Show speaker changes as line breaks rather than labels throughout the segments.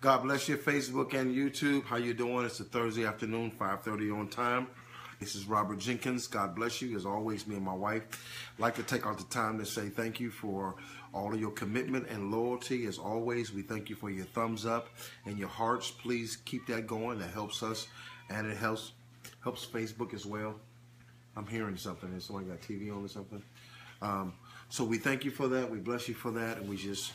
God bless you, Facebook and YouTube. How you doing? It's a Thursday afternoon, 5.30 on time. This is Robert Jenkins. God bless you. As always, me and my wife like to take out the time to say thank you for all of your commitment and loyalty. As always, we thank you for your thumbs up and your hearts. Please keep that going. That helps us, and it helps helps Facebook as well. I'm hearing something. Is someone got TV on or something? Um, so we thank you for that. We bless you for that, and we just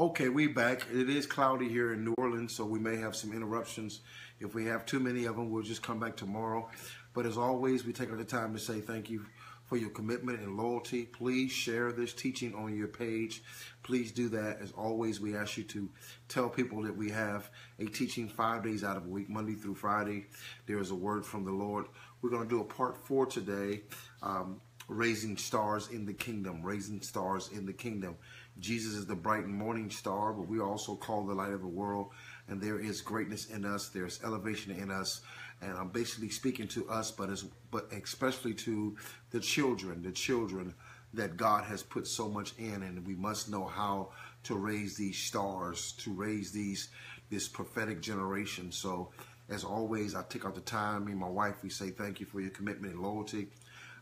okay. We back. It is cloudy here in New Orleans, so we may have some interruptions. If we have too many of them, we'll just come back tomorrow. But as always, we take the time to say thank you for your commitment and loyalty. Please share this teaching on your page. Please do that. As always, we ask you to tell people that we have a teaching five days out of a week, Monday through Friday. There is a word from the Lord. We're going to do a part four today. Um, raising stars in the kingdom, raising stars in the kingdom. Jesus is the bright morning star, but we also call the light of the world. And there is greatness in us. There's elevation in us. And I'm basically speaking to us, but as but especially to the children, the children that God has put so much in, and we must know how to raise these stars, to raise these this prophetic generation. So, as always, I take out the time. Me and my wife, we say thank you for your commitment and loyalty.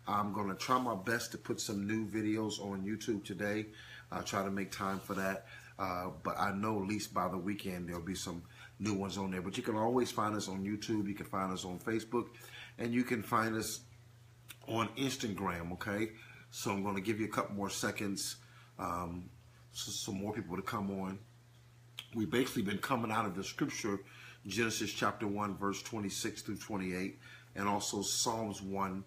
I'm going to try my best to put some new videos on YouTube today. I'll try to make time for that. Uh, but I know at least by the weekend there'll be some new ones on there. But you can always find us on YouTube. You can find us on Facebook. And you can find us on Instagram, okay? So I'm going to give you a couple more seconds um, so some more people to come on. We've basically been coming out of the scripture, Genesis chapter 1, verse 26 through 28, and also Psalms 1,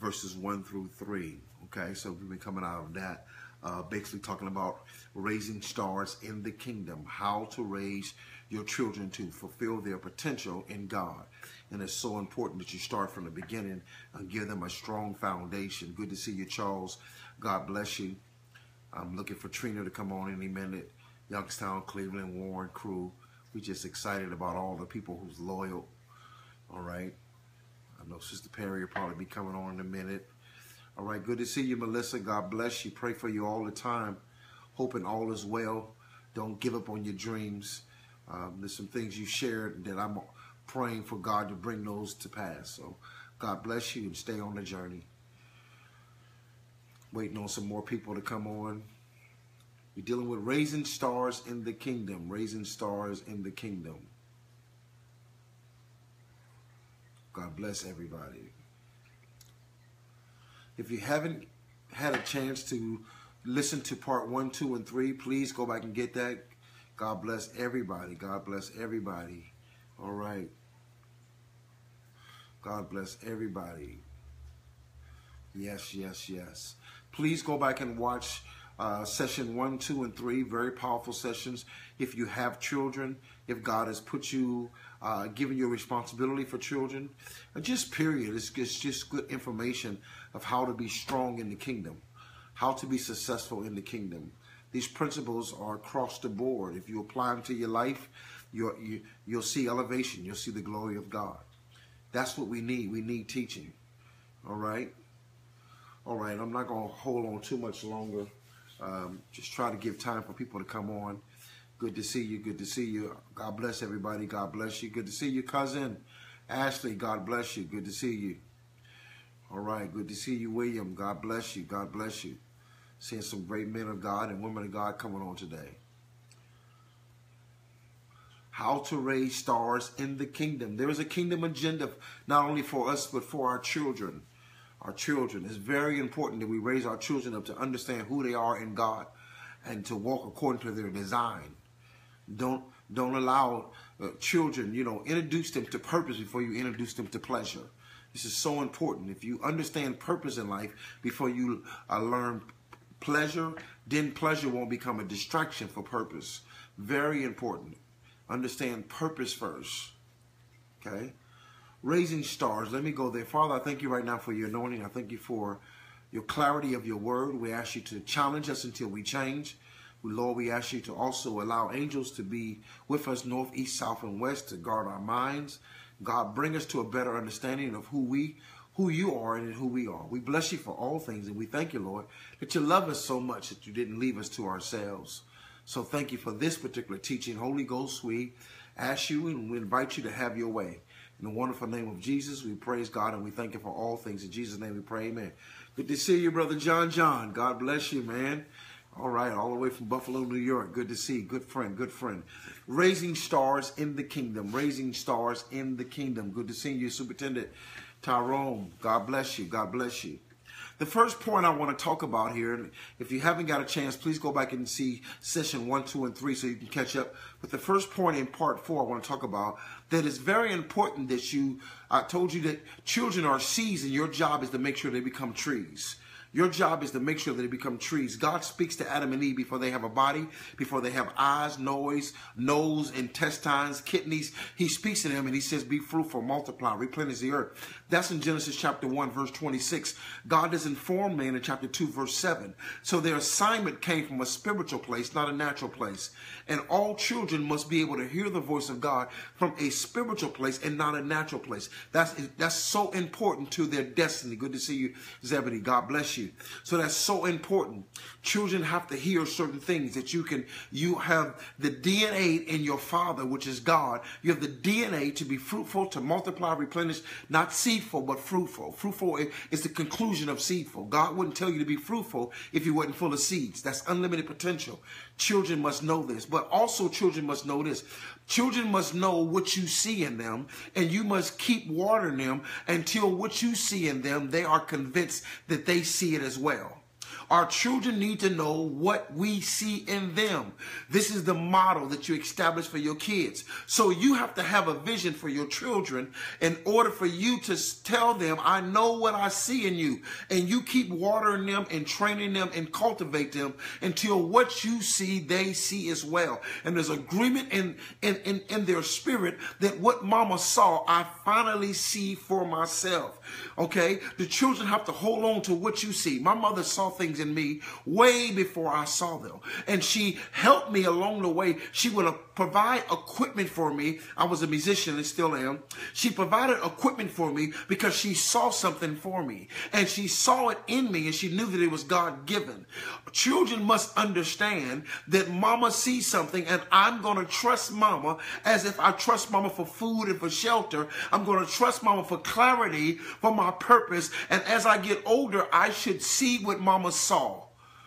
verses 1 through 3. Okay, so we've been coming out of that, uh, basically talking about raising stars in the kingdom, how to raise your children to fulfill their potential in God. And it's so important that you start from the beginning and give them a strong foundation. Good to see you, Charles. God bless you. I'm looking for Trina to come on any minute. Youngstown, Cleveland, Warren crew. We're just excited about all the people who's loyal. All right. I know Sister Perry will probably be coming on in a minute. All right, good to see you, Melissa. God bless you. Pray for you all the time. Hoping all is well. Don't give up on your dreams. Um, there's some things you shared that I'm praying for God to bring those to pass. So God bless you and stay on the journey. Waiting on some more people to come on. We're dealing with raising stars in the kingdom. Raising stars in the kingdom. God bless everybody. If you haven't had a chance to listen to part one, two, and three, please go back and get that. God bless everybody. God bless everybody. All right. God bless everybody. Yes, yes, yes. Please go back and watch uh, session one, two, and three. Very powerful sessions. If you have children, if God has put you uh, giving you a responsibility for children. Just period. It's, it's just good information of how to be strong in the kingdom, how to be successful in the kingdom. These principles are across the board. If you apply them to your life, you you, you'll see elevation. You'll see the glory of God. That's what we need. We need teaching. All right? All right. I'm not going to hold on too much longer. Um, just try to give time for people to come on. Good to see you. Good to see you. God bless everybody. God bless you. Good to see you, cousin. Ashley, God bless you. Good to see you. All right. Good to see you, William. God bless you. God bless you. Seeing some great men of God and women of God coming on today. How to raise stars in the kingdom. There is a kingdom agenda not only for us, but for our children. Our children. It's very important that we raise our children up to understand who they are in God and to walk according to their design. Don't don't allow uh, children, you know, introduce them to purpose before you introduce them to pleasure. This is so important. If you understand purpose in life before you uh, learn pleasure, then pleasure won't become a distraction for purpose. Very important. Understand purpose first. Okay? Raising stars. Let me go there. Father, I thank you right now for your anointing. I thank you for your clarity of your word. We ask you to challenge us until we change. Lord, we ask you to also allow angels to be with us north, east, south, and west to guard our minds. God, bring us to a better understanding of who we, who you are and who we are. We bless you for all things, and we thank you, Lord, that you love us so much that you didn't leave us to ourselves. So thank you for this particular teaching. Holy Ghost, we ask you and we invite you to have your way. In the wonderful name of Jesus, we praise God and we thank you for all things. In Jesus' name we pray, amen. Good to see you, Brother John John. God bless you, man. All right, all the way from Buffalo, New York. Good to see. you. Good friend, good friend. Raising stars in the kingdom. Raising stars in the kingdom. Good to see you, Superintendent Tyrone. God bless you. God bless you. The first point I want to talk about here, if you haven't got a chance, please go back and see session one, two, and three so you can catch up. But the first point in part four I want to talk about that is very important that you, I told you that children are seeds and your job is to make sure they become trees. Your job is to make sure that they become trees. God speaks to Adam and Eve before they have a body, before they have eyes, nose, nose, intestines, kidneys. He speaks to them and he says, be fruitful, multiply, replenish the earth. That's in Genesis chapter 1, verse 26. God does inform man in chapter 2, verse 7. So their assignment came from a spiritual place, not a natural place. And all children must be able to hear the voice of God from a spiritual place and not a natural place. That's, that's so important to their destiny. Good to see you, Zebedee. God bless you. So that's so important. Children have to hear certain things that you can, you have the DNA in your father, which is God. You have the DNA to be fruitful, to multiply, replenish, not seedful, but fruitful. Fruitful is the conclusion of seedful. God wouldn't tell you to be fruitful if you wasn't full of seeds. That's unlimited potential. Children must know this, but also children must know this. Children must know what you see in them, and you must keep watering them until what you see in them, they are convinced that they see it as well. Our children need to know what we see in them. This is the model that you establish for your kids. So you have to have a vision for your children in order for you to tell them, I know what I see in you. And you keep watering them and training them and cultivate them until what you see, they see as well. And there's agreement in, in, in, in their spirit that what mama saw, I finally see for myself. Okay? The children have to hold on to what you see. My mother saw things things in me way before I saw them. And she helped me along the way. She would provide equipment for me. I was a musician and still am. She provided equipment for me because she saw something for me. And she saw it in me and she knew that it was God given. Children must understand that mama sees something and I'm going to trust mama as if I trust mama for food and for shelter. I'm going to trust mama for clarity for my purpose. And as I get older, I should see what mama saw.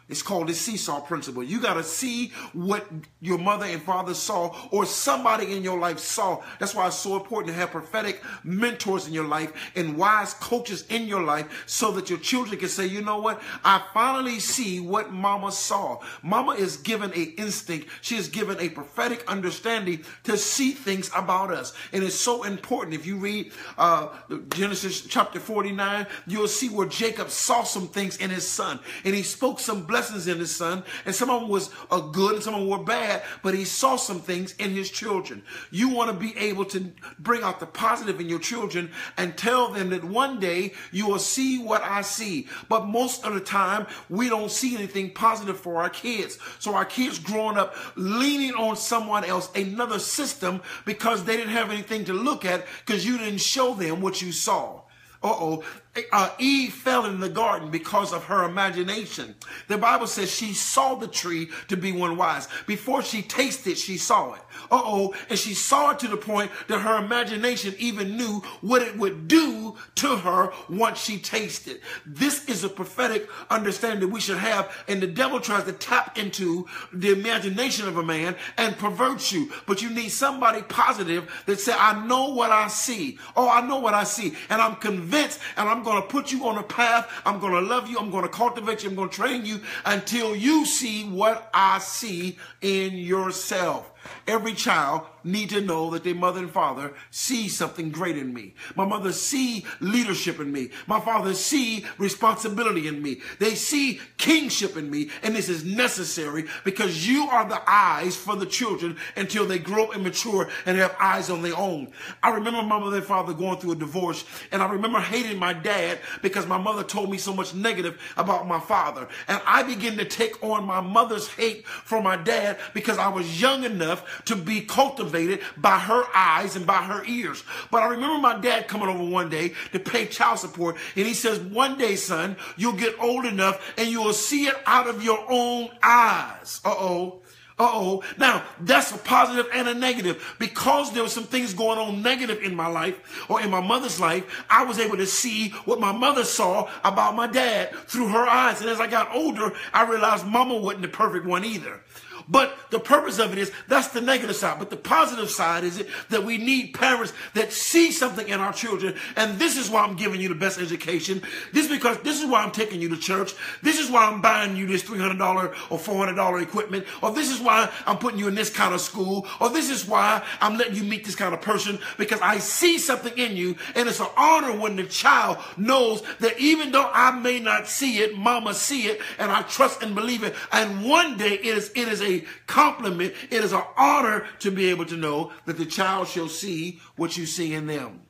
It's called the seesaw principle. You got to see what your mother and father saw or somebody in your life saw. That's why it's so important to have prophetic mentors in your life and wise coaches in your life so that your children can say, you know what? I finally see what mama saw. Mama is given a instinct. She is given a prophetic understanding to see things about us. And it's so important. If you read uh, Genesis chapter 49, you'll see where Jacob saw some things in his son and he spoke some blessings blessings in his son, and some of them was a good and some of them were bad, but he saw some things in his children. You want to be able to bring out the positive in your children and tell them that one day you will see what I see. But most of the time, we don't see anything positive for our kids. So our kids growing up leaning on someone else, another system, because they didn't have anything to look at because you didn't show them what you saw. Uh-oh uh, Eve fell in the garden because of her imagination. The Bible says she saw the tree to be one wise. Before she tasted, she saw it. Uh-oh. And she saw it to the point that her imagination even knew what it would do to her once she tasted. This is a prophetic understanding we should have. And the devil tries to tap into the imagination of a man and pervert you. But you need somebody positive that say, I know what I see. Oh, I know what I see. And I'm convinced and I'm going to put you on a path. I'm going to love you. I'm going to cultivate you. I'm going to train you until you see what I see in yourself. Every child need to know that their mother and father see something great in me. My mother see leadership in me. My father see responsibility in me. They see kingship in me. And this is necessary because you are the eyes for the children until they grow and mature and have eyes on their own. I remember my mother and father going through a divorce and I remember hating my dad because my mother told me so much negative about my father. And I began to take on my mother's hate for my dad because I was young enough to be cultivated captivated by her eyes and by her ears. But I remember my dad coming over one day to pay child support, and he says, One day, son, you'll get old enough and you'll see it out of your own eyes. Uh oh. Uh oh. Now, that's a positive and a negative. Because there were some things going on negative in my life or in my mother's life, I was able to see what my mother saw about my dad through her eyes. And as I got older, I realized mama wasn't the perfect one either. But the purpose of it is that's the negative side. But the positive side is it that we need parents that see something in our children. And this is why I'm giving you the best education. This is because this is why I'm taking you to church. This is why I'm buying you this $300 or $400 equipment. Or this is why I'm putting you in this kind of school. Or this is why I'm letting you meet this kind of person because I see something in you. And it's an honor when the child knows that even though I may not see it, mama see it and I trust and believe it. And one day it is, it is a compliment. It is an honor to be able to know that the child shall see what you see in them.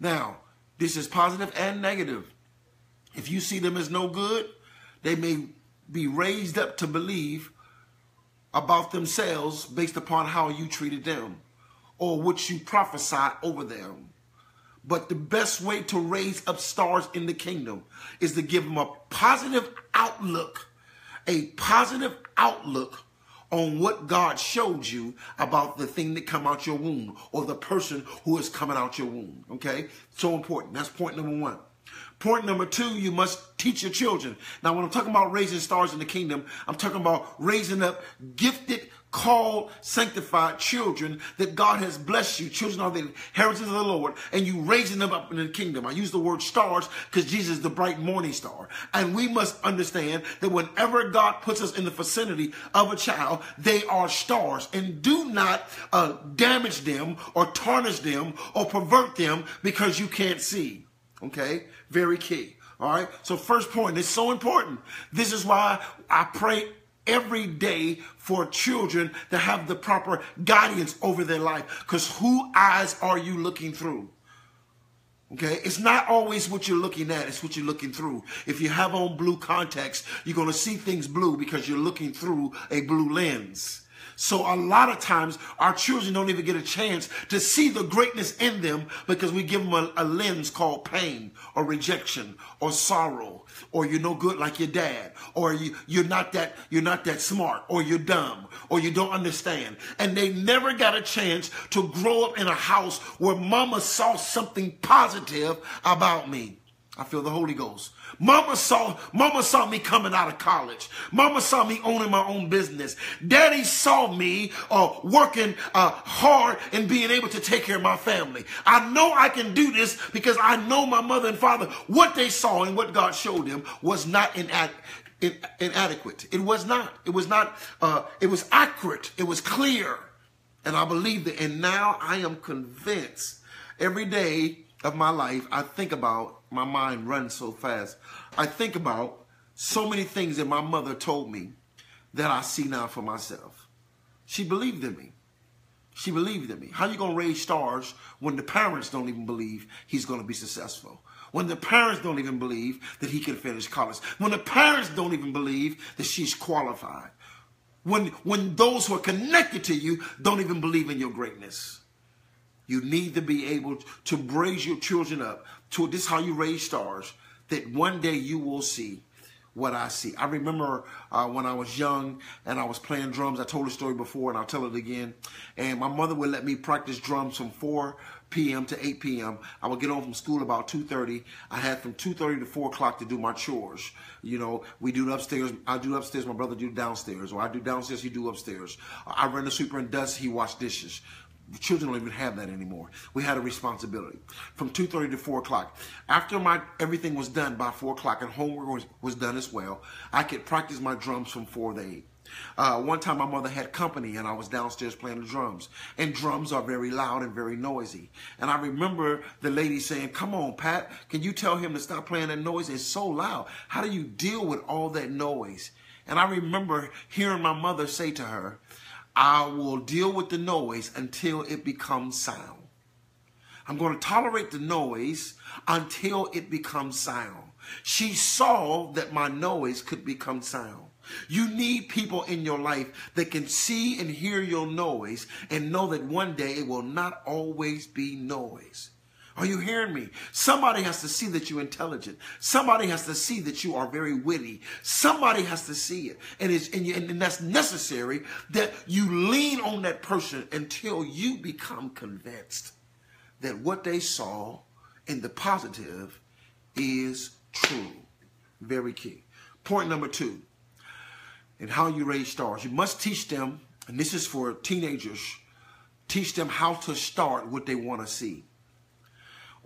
Now, this is positive and negative. If you see them as no good, they may be raised up to believe about themselves based upon how you treated them or what you prophesied over them. But the best way to raise up stars in the kingdom is to give them a positive outlook, a positive outlook on what God showed you about the thing that come out your womb or the person who is coming out your womb. Okay? So important. That's point number one. Point number two, you must teach your children. Now, when I'm talking about raising stars in the kingdom, I'm talking about raising up gifted, called, sanctified children that God has blessed you. Children are the inheritance of the Lord, and you raising them up in the kingdom. I use the word stars because Jesus is the bright morning star. And we must understand that whenever God puts us in the vicinity of a child, they are stars. And do not uh, damage them or tarnish them or pervert them because you can't see. Okay? Very key. All right. So first point, it's so important. This is why I pray every day for children to have the proper guidance over their life. Because who eyes are you looking through? Okay, it's not always what you're looking at, it's what you're looking through. If you have on blue contacts, you're going to see things blue because you're looking through a blue lens. So a lot of times our children don't even get a chance to see the greatness in them because we give them a, a lens called pain or rejection or sorrow or you're no good like your dad or you, you're not that you're not that smart or you're dumb or you don't understand and they never got a chance to grow up in a house where mama saw something positive about me I feel the Holy Ghost. Mama saw, mama saw me coming out of college. Mama saw me owning my own business. Daddy saw me uh, working uh, hard and being able to take care of my family. I know I can do this because I know my mother and father, what they saw and what God showed them was not in, inadequate. It was not. It was not, uh, it was accurate. It was clear. And I believe it. And now I am convinced every day of my life, I think about, my mind runs so fast. I think about so many things that my mother told me that I see now for myself. She believed in me. She believed in me. How you going to raise stars when the parents don't even believe he's going to be successful? When the parents don't even believe that he can finish college? When the parents don't even believe that she's qualified? When, when those who are connected to you don't even believe in your greatness? You need to be able to raise your children up to this is how you raise stars that one day you will see what I see. I remember uh, when I was young and I was playing drums. I told the story before and I'll tell it again. And my mother would let me practice drums from 4 p.m. to 8 p.m. I would get home from school about 2.30. I had from 2.30 to 4 o'clock to do my chores. You know, we do upstairs. I do upstairs. My brother do downstairs. Or I do downstairs. He do upstairs. I run the sweeper and dust. He wash dishes. The children don't even have that anymore. We had a responsibility from 2.30 to 4 o'clock. After my everything was done by 4 o'clock and homework was, was done as well, I could practice my drums from 4 to 8. Uh, one time my mother had company and I was downstairs playing the drums. And drums are very loud and very noisy. And I remember the lady saying, come on, Pat, can you tell him to stop playing that noise? It's so loud. How do you deal with all that noise? And I remember hearing my mother say to her, I will deal with the noise until it becomes sound. I'm going to tolerate the noise until it becomes sound. She saw that my noise could become sound. You need people in your life that can see and hear your noise and know that one day it will not always be noise. Are you hearing me? Somebody has to see that you're intelligent. Somebody has to see that you are very witty. Somebody has to see it. And, it's, and, you, and that's necessary that you lean on that person until you become convinced that what they saw in the positive is true. Very key. Point number two, in how you raise stars. You must teach them, and this is for teenagers, teach them how to start what they want to see.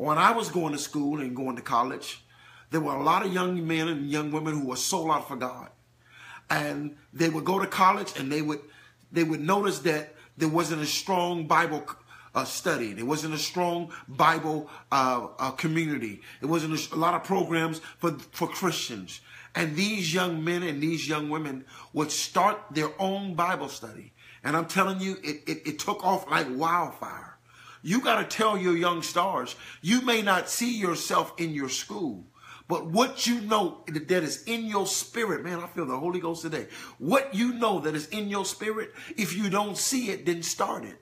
When I was going to school and going to college, there were a lot of young men and young women who were sold out for God. And they would go to college and they would they would notice that there wasn't a strong Bible uh, study. There wasn't a strong Bible uh, uh, community. There wasn't a, a, lot of programs for, for Christians. And these young men and these young women would start their own Bible study. And I'm telling you, it, it, it took off like wildfire. You got to tell your young stars, you may not see yourself in your school, but what you know that is in your spirit, man, I feel the Holy Ghost today. What you know that is in your spirit, if you don't see it, then start it.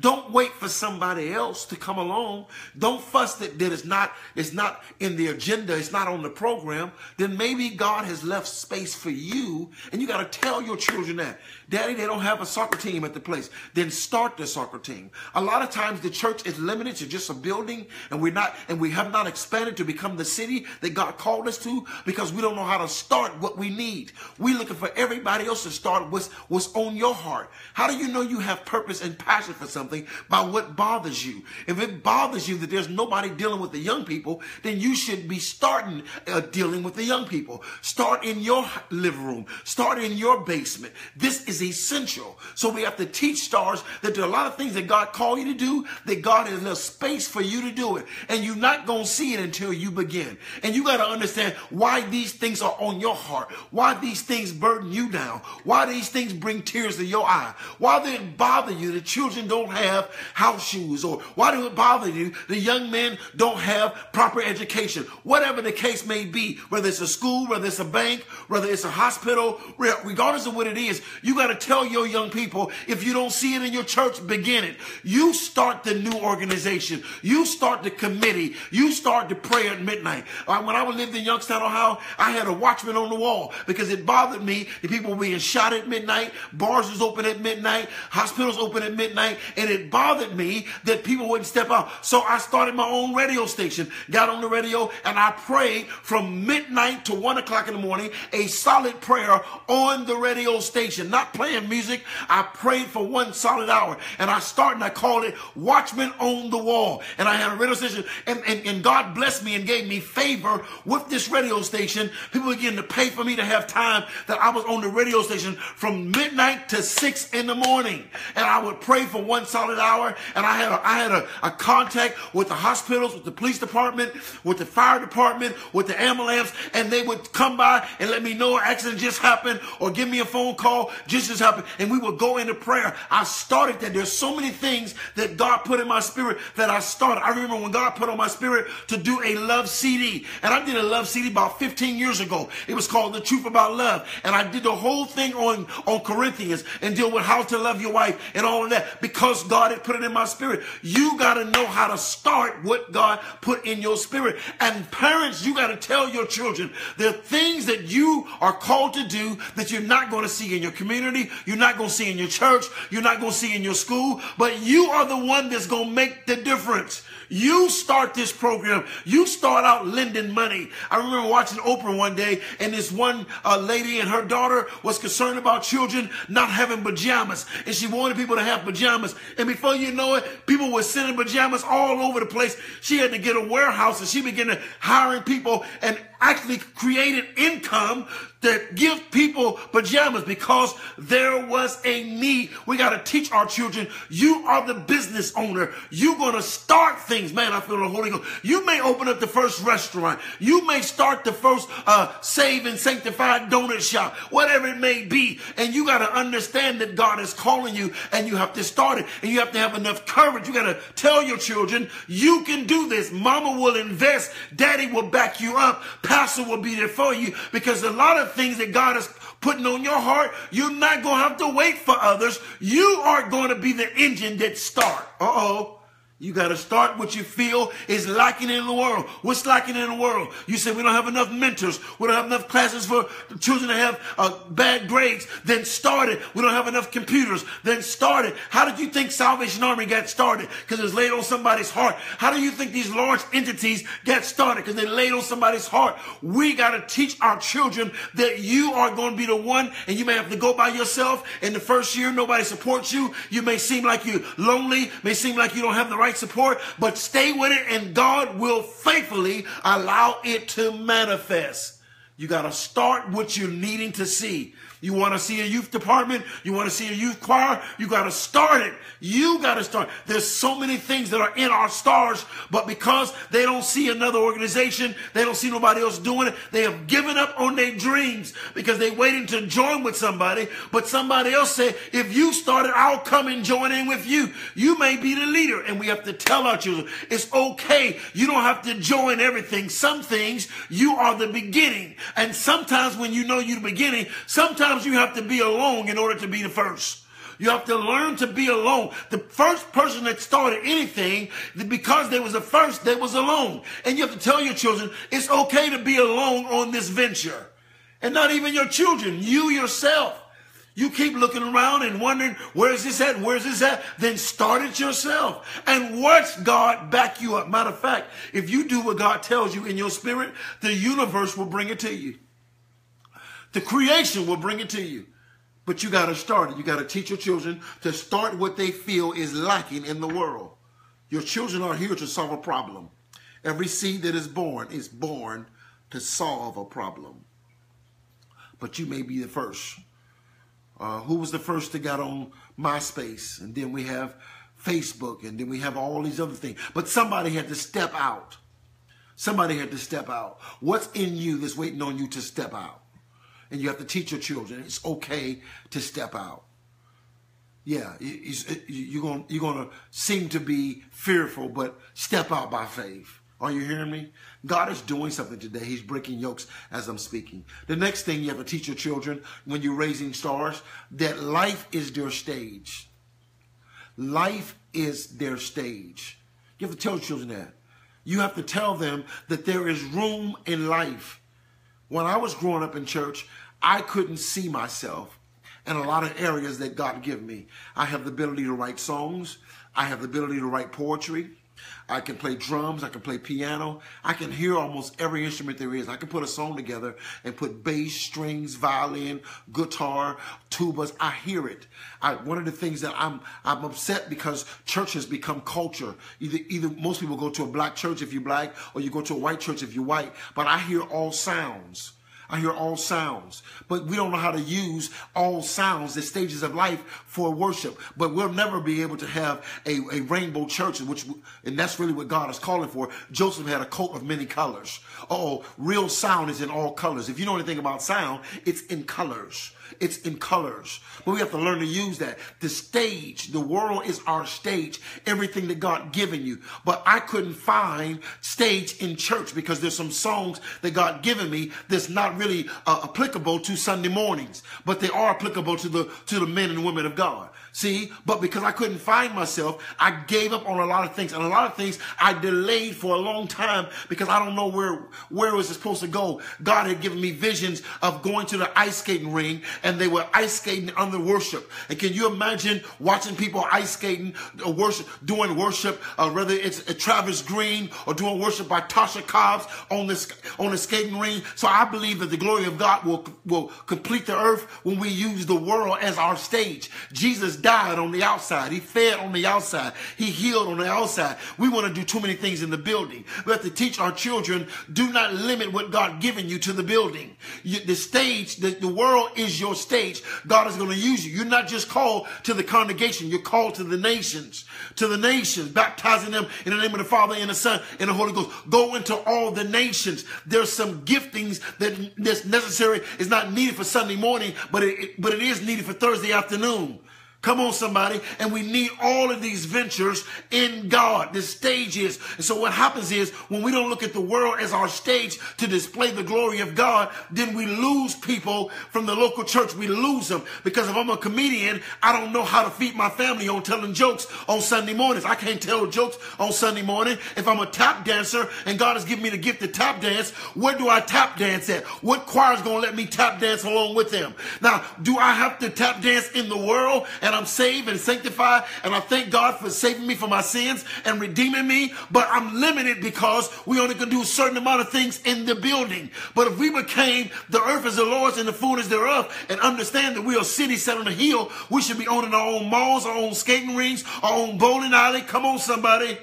Don't wait for somebody else to come along. Don't fuss that, that it's not, it's not in the agenda, it's not on the program. Then maybe God has left space for you, and you got to tell your children that. Daddy, they don't have a soccer team at the place. Then start the soccer team. A lot of times the church is limited to just a building, and we're not, and we have not expanded to become the city that God called us to because we don't know how to start what we need. We're looking for everybody else to start what's, what's on your heart. How do you know you have purpose and passion for something? Something by what bothers you. If it bothers you that there's nobody dealing with the young people, then you should be starting uh, dealing with the young people. Start in your living room. Start in your basement. This is essential. So we have to teach stars that there are a lot of things that God called you to do, that God has left space for you to do it. And you're not going to see it until you begin. And you got to understand why these things are on your heart, why these things burden you down, why these things bring tears to your eye, why they bother you that children don't have house shoes? Or why do it bother you the young men don't have proper education? Whatever the case may be, whether it's a school, whether it's a bank, whether it's a hospital, regardless of what it is, you got to tell your young people, if you don't see it in your church, begin it. You start the new organization. You start the committee. You start the prayer at midnight. Uh, when I lived in Youngstown, Ohio, I had a watchman on the wall because it bothered me the people were being shot at midnight, bars was open at midnight, hospitals open at midnight, and and it bothered me that people wouldn't step out. So I started my own radio station, got on the radio, and I prayed from midnight to one o'clock in the morning, a solid prayer on the radio station, not playing music. I prayed for one solid hour, and I started and I called it Watchman on the Wall. And I had a radio station, and, and, and God blessed me and gave me favor with this radio station. People began to pay for me to have time that I was on the radio station from midnight to six in the morning. And I would pray for one solid hour. And I had a, I had a, a contact with the hospitals, with the police department, with the fire department, with the ambulance, and they would come by and let me know an accident just happened or give me a phone call just just happened. And we would go into prayer. I started that. There's so many things that God put in my spirit that I started. I remember when God put on my spirit to do a love CD. And I did a love CD about 15 years ago. It was called The Truth About Love. And I did the whole thing on, on Corinthians and deal with how to love your wife and all of that because God had put it in my spirit. You got to know how to start what God put in your spirit. And parents, you got to tell your children there are things that you are called to do that you're not going to see in your community, you're not going to see in your church, you're not going to see in your school, but you are the one that's going to make the difference. You start this program. You start out lending money. I remember watching Oprah one day, and this one uh, lady and her daughter was concerned about children not having pajamas, and she wanted people to have pajamas. And before you know it, people were sending pajamas all over the place. She had to get a warehouse, and she began to hiring people and actually created income that give people pajamas because there was a need. We got to teach our children, you are the business owner. You're going to start things. Man, I feel the Holy Ghost. You may open up the first restaurant. You may start the first uh, save and sanctified donut shop, whatever it may be. And you got to understand that God is calling you and you have to start it. And you have to have enough courage. You got to tell your children, you can do this. Mama will invest. Daddy will back you up pastor will be there for you because a lot of things that God is putting on your heart, you're not going to have to wait for others. You are going to be the engine that start. Uh-oh. You got to start what you feel is lacking in the world. What's lacking in the world? You say we don't have enough mentors. We don't have enough classes for children to have uh, bad grades. Then start it. We don't have enough computers. Then start it. How did you think Salvation Army got started? Because it was laid on somebody's heart. How do you think these large entities got started? Because they laid on somebody's heart. We got to teach our children that you are going to be the one, and you may have to go by yourself. In the first year, nobody supports you. You may seem like you're lonely. May seem like you don't have the right right support, but stay with it and God will faithfully allow it to manifest. You got to start what you're needing to see. You want to see a youth department? You want to see a youth choir? You got to start it. You got to start. There's so many things that are in our stars, but because they don't see another organization, they don't see nobody else doing it, they have given up on their dreams because they're waiting to join with somebody. But somebody else said, if you started, I'll come and join in with you. You may be the leader. And we have to tell our children, it's okay. You don't have to join everything. Some things you are the beginning. And sometimes when you know you're the beginning, sometimes Sometimes you have to be alone in order to be the first. You have to learn to be alone. The first person that started anything, because they was the first, they was alone. And you have to tell your children, it's okay to be alone on this venture. And not even your children, you yourself. You keep looking around and wondering, where's this at? Where's this at? Then start it yourself and watch God back you up. Matter of fact, if you do what God tells you in your spirit, the universe will bring it to you. The creation will bring it to you. But you got to start it. You got to teach your children to start what they feel is lacking in the world. Your children are here to solve a problem. Every seed that is born is born to solve a problem. But you may be the first. Uh, who was the first that got on MySpace? And then we have Facebook, and then we have all these other things. But somebody had to step out. Somebody had to step out. What's in you that's waiting on you to step out? And you have to teach your children it's okay to step out. Yeah, you're going you're going to seem to be fearful, but step out by faith. Are you hearing me? God is doing something today. He's breaking yokes as I'm speaking. The next thing you have to teach your children when you're raising stars that life is their stage. Life is their stage. You have to tell children that. You have to tell them that there is room in life when I was growing up in church, I couldn't see myself in a lot of areas that God gave me. I have the ability to write songs. I have the ability to write poetry. I can play drums. I can play piano. I can hear almost every instrument there is. I can put a song together and put bass, strings, violin, guitar, tubas. I hear it. I, one of the things that I'm I'm upset because church has become culture. Either either most people go to a black church if you're black, or you go to a white church if you're white. But I hear all sounds. I hear all sounds, but we don't know how to use all sounds, the stages of life for worship. But we'll never be able to have a, a rainbow church, which, and that's really what God is calling for. Joseph had a coat of many colors. Oh, real sound is in all colors. If you know anything about sound, it's in colors. It's in colors. But we have to learn to use that. The stage, the world is our stage, everything that God given you. But I couldn't find stage in church because there's some songs that God given me that's not really uh, applicable to Sunday mornings, but they are applicable to the to the men and women of God. See, but because I couldn't find myself, I gave up on a lot of things. And a lot of things I delayed for a long time because I don't know where, where was it supposed to go. God had given me visions of going to the ice skating ring and they were ice skating under worship. And can you imagine watching people ice skating, uh, worship, doing worship, uh, whether it's Travis Greene or doing worship by Tasha Cobbs on this, on the skating ring. So I believe that the glory of God will, will complete the earth when we use the world as our stage. Jesus died on the outside. He fed on the outside. He healed on the outside. We want to do too many things in the building. We have to teach our children, do not limit what God given you to the building. You, the stage, the, the world is your stage. God is going to use you. You're not just called to the congregation. You're called to the nations, to the nations, baptizing them in the name of the Father and the Son and the Holy Ghost. Go into all the nations. There's some giftings that that's necessary. It's not needed for Sunday morning, but it, but it is needed for Thursday afternoon. Come on, somebody. And we need all of these ventures in God. The stage is. And so what happens is when we don't look at the world as our stage to display the glory of God, then we lose people from the local church. We lose them because if I'm a comedian, I don't know how to feed my family on telling jokes on Sunday mornings. I can't tell jokes on Sunday morning. If I'm a tap dancer and God has given me the gift to tap dance, where do I tap dance at? What choir is going to let me tap dance along with them? Now, do I have to tap dance in the world and I'm saved and sanctified and I thank God for saving me from my sins and redeeming me, but I'm limited because we only can do a certain amount of things in the building. But if we became the earth is the Lord's and the fullness thereof and understand that we are city set on a hill, we should be owning our own malls, our own skating rings, our own bowling alley. Come on, somebody.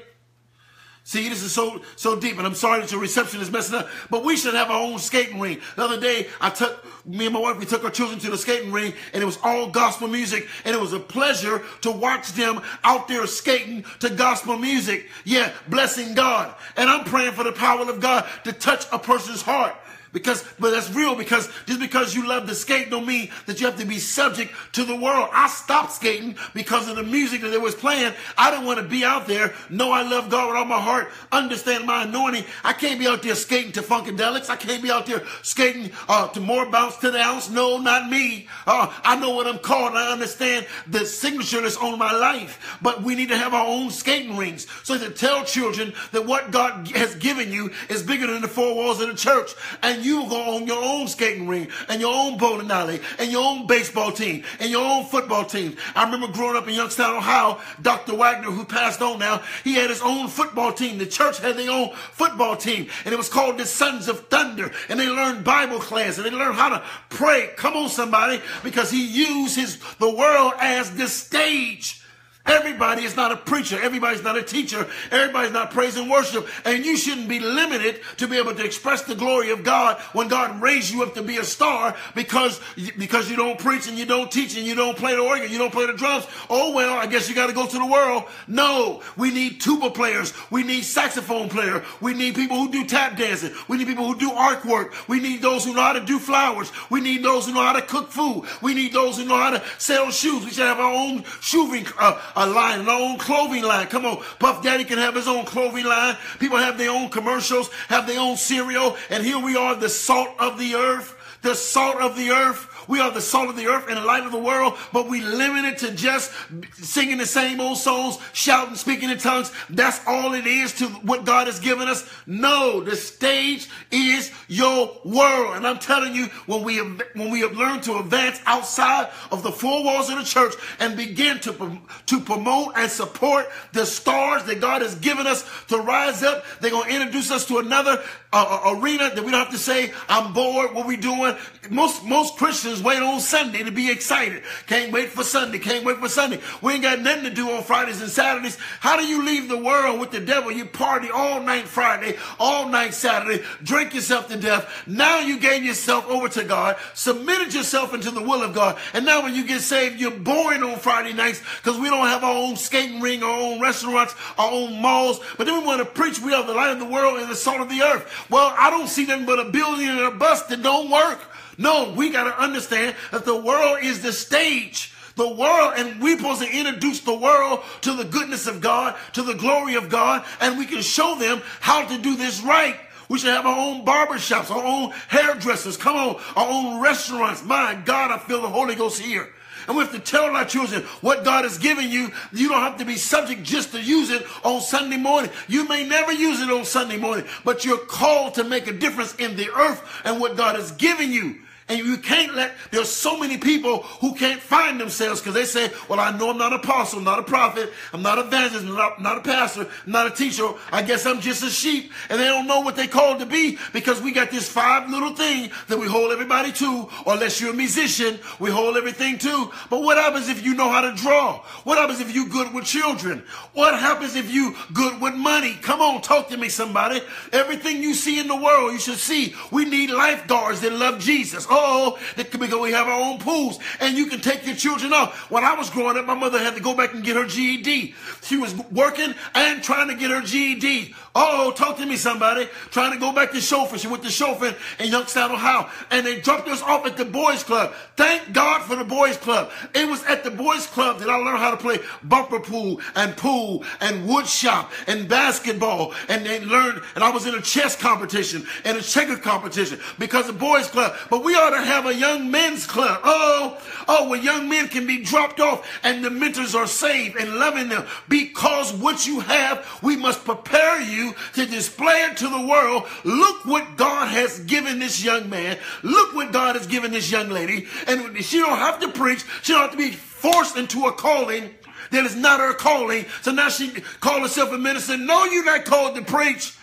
See, this is so so deep, and I'm sorry that your reception is messing up, but we should have our own skating ring. The other day, I took me and my wife, we took our children to the skating ring, and it was all gospel music, and it was a pleasure to watch them out there skating to gospel music. Yeah, blessing God. And I'm praying for the power of God to touch a person's heart. Because, but that's real because just because you love to skate don't mean that you have to be subject to the world. I stopped skating because of the music that they was playing. I don't want to be out there. Know I love God with all my heart. Understand my anointing. I can't be out there skating to Funkadelics. I can't be out there skating uh, to more bounce to the ounce. No, not me. Uh, I know what I'm called. I understand the signature that's on my life. But we need to have our own skating rings so to tell children that what God has given you is bigger than the four walls of the church. And you go on your own skating ring and your own bowling alley and your own baseball team and your own football team. I remember growing up in Youngstown, Ohio, Dr. Wagner, who passed on now, he had his own football team. The church had their own football team and it was called the Sons of Thunder. And they learned Bible class and they learned how to pray. Come on, somebody, because he used his, the world as the stage Everybody is not a preacher. Everybody's not a teacher. Everybody's not praise and worship. And you shouldn't be limited to be able to express the glory of God when God raised you up to be a star because, because you don't preach and you don't teach and you don't play the organ, you don't play the drums. Oh, well, I guess you got to go to the world. No, we need tuba players. We need saxophone player. We need people who do tap dancing. We need people who do artwork. We need those who know how to do flowers. We need those who know how to cook food. We need those who know how to sell shoes. We should have our own shoe uh, a line, an own clothing line. Come on, Puff Daddy can have his own clothing line. People have their own commercials, have their own cereal, and here we are, the salt of the earth, the salt of the earth. We are the salt of the earth and the light of the world, but we limit it to just singing the same old songs, shouting, speaking in tongues. That's all it is to what God has given us. No, the stage is your world. And I'm telling you, when we have, when we have learned to advance outside of the four walls of the church and begin to, to promote and support the stars that God has given us to rise up, they're going to introduce us to another uh, arena that we don't have to say, I'm bored, what we doing. Most, most Christians wait on Sunday to be excited. Can't wait for Sunday, can't wait for Sunday. We ain't got nothing to do on Fridays and Saturdays. How do you leave the world with the devil? You party all night Friday, all night Saturday, drink yourself to death. Now you gave yourself over to God, submitted yourself into the will of God. And now when you get saved, you're boring on Friday nights because we don't have our own skating ring, our own restaurants, our own malls. But then we want to preach we are the light of the world and the salt of the earth. Well, I don't see nothing but a building and a bus that don't work. No, we got to understand that the world is the stage. The world, and we're supposed to introduce the world to the goodness of God, to the glory of God, and we can show them how to do this right. We should have our own barbershops, our own hairdressers, come on, our own restaurants. My God, I feel the Holy Ghost here. And we have to tell our children what God has given you. You don't have to be subject just to use it on Sunday morning. You may never use it on Sunday morning, but you're called to make a difference in the earth and what God has given you. And you can't let, there's so many people who can't find themselves because they say, well, I know I'm not an apostle, not a prophet, I'm not an evangelist, not, not a pastor, not a teacher. I guess I'm just a sheep. And they don't know what they're called to be because we got this five little thing that we hold everybody to, or unless you're a musician, we hold everything to. But what happens if you know how to draw? What happens if you're good with children? What happens if you good with money? Come on, talk to me, somebody. Everything you see in the world, you should see. We need lifeguards that love Jesus. Oh, because we have our own pools and you can take your children off. When I was growing up, my mother had to go back and get her GED. She was working and trying to get her GED. Oh, talk to me, somebody. Trying to go back to Choffin. She went to Choffin in Youngstown, Ohio. And they dropped us off at the boys club. Thank God for the boys club. It was at the boys club that I learned how to play bumper pool and pool and wood shop and basketball. And they learned, and I was in a chess competition and a checker competition because the boys club. But we ought to have a young men's club. Oh, oh, where young men can be dropped off and the mentors are saved and loving them because what you have, we must prepare you you to display it to the world. Look what God has given this young man. Look what God has given this young lady. And she don't have to preach. She don't have to be forced into a calling that is not her calling. So now she called herself a minister. No, you're not called to preach.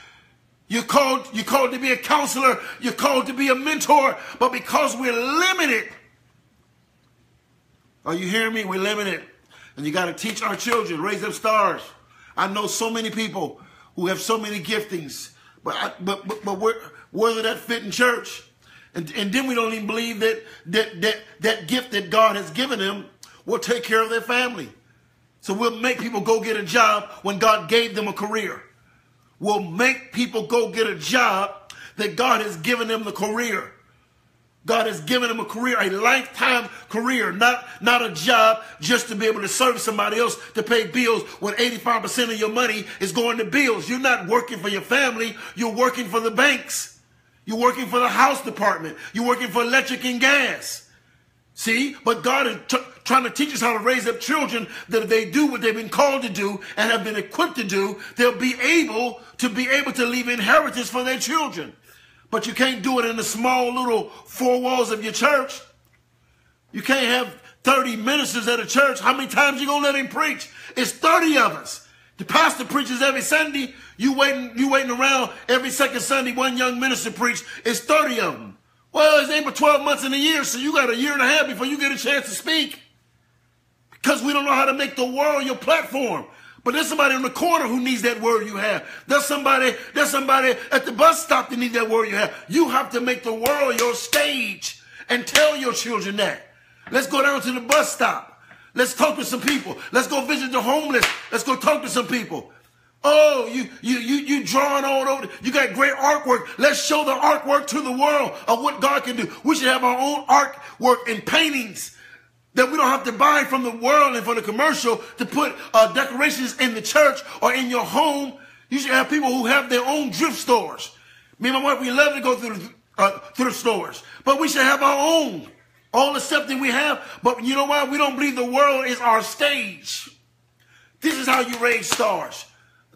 You're called, you're called to be a counselor. You're called to be a mentor. But because we're limited, are you hearing me? We're limited. And you got to teach our children, raise up stars. I know so many people who have so many giftings, but I, but but, but where where did that fit in church? And, and then we don't even believe that, that that that gift that God has given them will take care of their family. So we'll make people go get a job when God gave them a career. We'll make people go get a job that God has given them the career. God has given him a career, a lifetime career, not, not a job just to be able to serve somebody else to pay bills when 85% of your money is going to bills. You're not working for your family, you're working for the banks. You're working for the house department. You're working for electric and gas. See? But God is t- trying to teach us how to raise up children that if they do what they've been called to do and have been equipped to do, they'll be able to be able to leave inheritance for their children. But you can't do it in the small little four walls of your church. You can't have 30 ministers at a church. How many times you gonna let him preach? It's 30 of us. The pastor preaches every Sunday. You waiting, you waiting around every second Sunday, one young minister preach. It's 30 of them. Well, it's ain't but 12 months in a year, so you got a year and a half before you get a chance to speak. Because we don't know how to make the world your platform. But there's somebody in the corner who needs that word you have. There's somebody, there's somebody at the bus stop that needs that word you have. You have to make the world your stage and tell your children that. Let's go down to the bus stop. Let's talk to some people. Let's go visit the homeless. Let's go talk to some people. Oh, you you you you drawing all over. You got great artwork. Let's show the artwork to the world of what God can do. We should have our own artwork and paintings that we don't have to buy from the world and from the commercial to put uh, decorations in the church or in your home. You should have people who have their own drift stores. Me and my wife, we love to go through the, uh, the stores, but we should have our own. All the stuff that we have, but you know why? We don't believe the world is our stage. This is how you raise stars.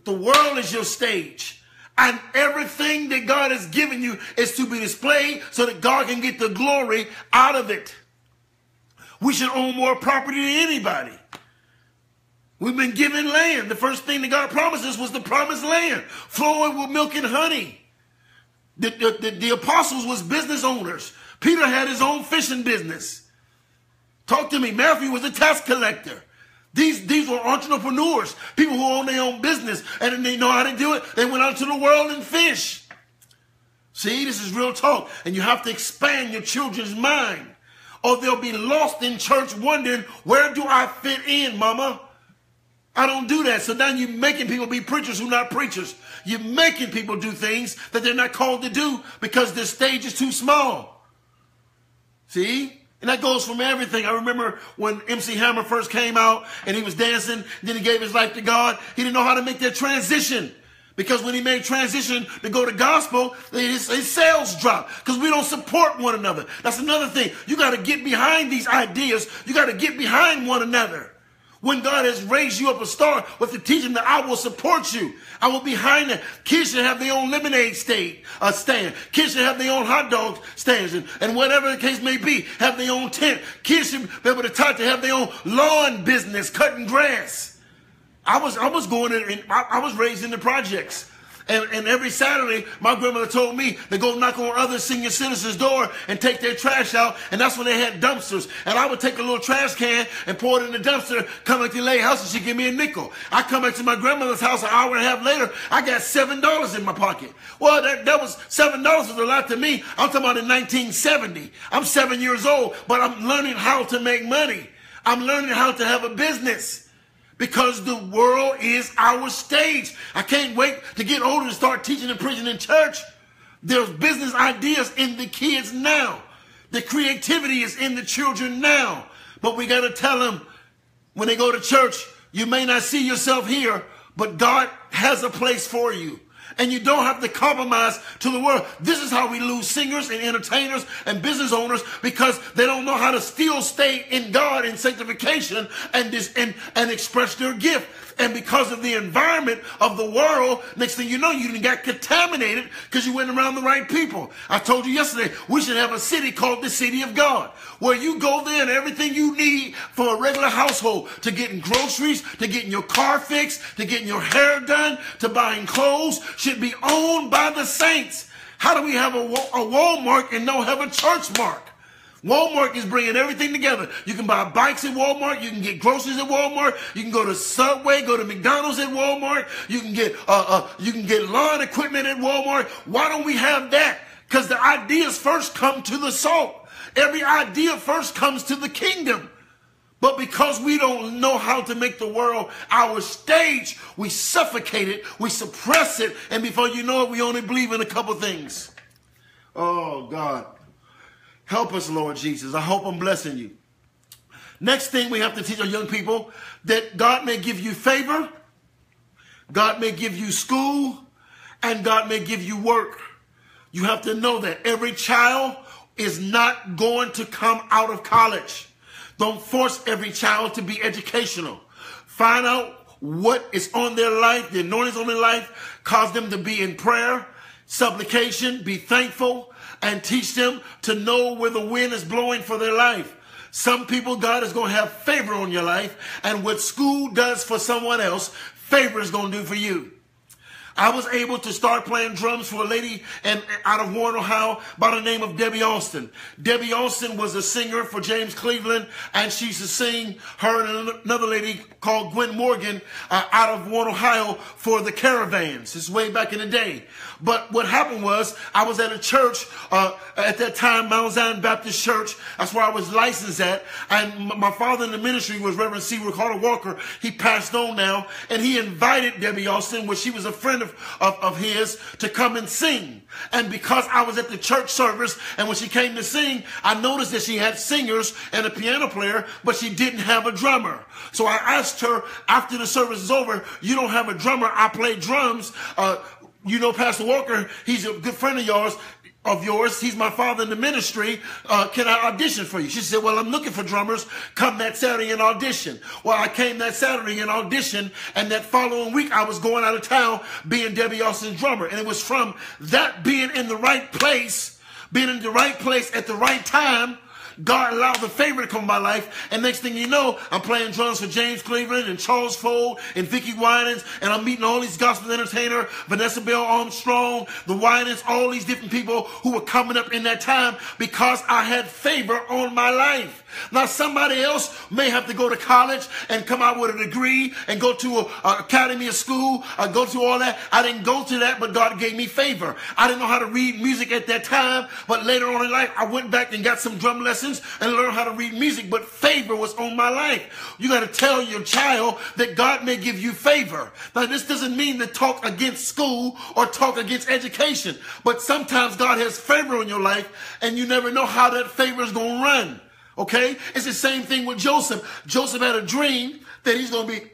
The world is your stage. And everything that God has given you is to be displayed so that God can get the glory out of it. We should own more property than anybody. We've been given land. The first thing that God promised us was the promised land, flowing with milk and honey. The, the, the, the apostles was business owners. Peter had his own fishing business. Talk to me. Matthew was a tax collector. These, these were entrepreneurs, people who own their own business, and they know how to do it. They went out to the world and fish. See, this is real talk, and you have to expand your children's mind or they'll be lost in church wondering, where do I fit in, mama? I don't do that. So now you're making people be preachers who are not preachers. You're making people do things that they're not called to do because the stage is too small. See? And that goes from everything. I remember when MC Hammer first came out and he was dancing, then he gave his life to God. He didn't know how to make that transition. Because when he made transition to go to gospel, his, sales dropped because we don't support one another. That's another thing. You got to get behind these ideas. You got to get behind one another. When God has raised you up a star with the teaching that I will support you, I will be behind it. Kids should have their own lemonade stand, uh, stand. Kids should have their own hot dog stands, and, and whatever the case may be, have their own tent. Kids should be able to talk to have their own lawn business, cutting grass. I was I was going in, I, I was raised in the projects. And, and, every Saturday, my grandmother told me to go knock on other senior citizens' door and take their trash out. And that's when they had dumpsters. And I would take a little trash can and pour it in the dumpster, come back to the lady house, and she'd give me a nickel. I come back to my grandmother's house an hour and a half later, I got seven dollars in my pocket. Well, that, that was seven dollars was a lot to me. I'm talking about in 1970. I'm seven years old, but I'm learning how to make money. I'm learning how to have a business because the world is our stage. I can't wait to get older and start teaching and preaching in church. There's business ideas in the kids now. The creativity is in the children now. But we got to tell them when they go to church, you may not see yourself here, but God has a place for you and you don't have to compromise to the world. This is how we lose singers and entertainers and business owners because they don't know how to still stay in God in sanctification and, this, and, and express their gift. And because of the environment of the world, next thing you know, you didn't got contaminated because you went around the right people. I told you yesterday, we should have a city called the City of God, where you go there and everything you need for a regular household, to getting groceries, to getting your car fixed, to getting your hair done, to buying clothes, should be owned by the saints. How do we have a, a Walmart and don't have a church mark? Walmart is bringing everything together. You can buy bikes at Walmart. You can get groceries at Walmart. You can go to Subway, go to McDonald's at Walmart. You can get uh, uh, you can get lawn equipment at Walmart. Why don't we have that? Because the ideas first come to the salt. Every idea first comes to the kingdom. But because we don't know how to make the world our stage, we suffocate it, we suppress it, and before you know it, we only believe in a couple things. Oh, God. Help us, Lord Jesus. I hope I'm blessing you. Next thing we have to teach our young people that God may give you favor, God may give you school, and God may give you work. You have to know that every child is not going to come out of college. Don't force every child to be educational. Find out what is on their life, the anointing on their life, cause them to be in prayer, supplication, be thankful, and teach them to know where the wind is blowing for their life. Some people, God is going to have favor on your life, and what school does for someone else, favor is going to do for you. I was able to start playing drums for a lady in, out of Warren, Ohio by the name of Debbie Austin. Debbie Austin was a singer for James Cleveland, and she used to sing her and another lady called Gwen Morgan uh, out of Warren, Ohio for the Caravans. It's way back in the day. But what happened was I was at a church uh, at that time, Mount Zion Baptist Church. That's where I was licensed at. And my father in the ministry was Reverend C. Ricardo Walker. He passed on now, and he invited Debbie Austin, which she was a friend of, of, of his, to come and sing. And because I was at the church service, and when she came to sing, I noticed that she had singers and a piano player, but she didn't have a drummer. So I asked her after the service is over, you don't have a drummer, I play drums. Uh, you know Pastor Walker, he's a good friend of yours of yours. He's my father in the ministry. Uh, can I audition for you? She said, well, I'm looking for drummers. Come that Saturday and audition. Well, I came that Saturday and audition. And that following week, I was going out of town being Debbie Austin's drummer. And it was from that being in the right place, being in the right place at the right time, God allowed the favor to come in my life. And next thing you know, I'm playing drums for James Cleveland and Charles Fold and Vickie Winans. And I'm meeting all these gospel entertainers, Vanessa Bell Armstrong, the Winans, all these different people who were coming up in that time because I had favor on my life. Now, somebody else may have to go to college and come out with a degree and go to an academy of school, or go to all that. I didn't go to that, but God gave me favor. I didn't know how to read music at that time, but later on in life, I went back and got some drum lessons and learned how to read music, but favor was on my life. You got to tell your child that God may give you favor. Now, this doesn't mean to talk against school or talk against education, but sometimes God has favor on your life and you never know how that favor is going to run. Okay? It's the same thing with Joseph. Joseph had a dream that he's going to be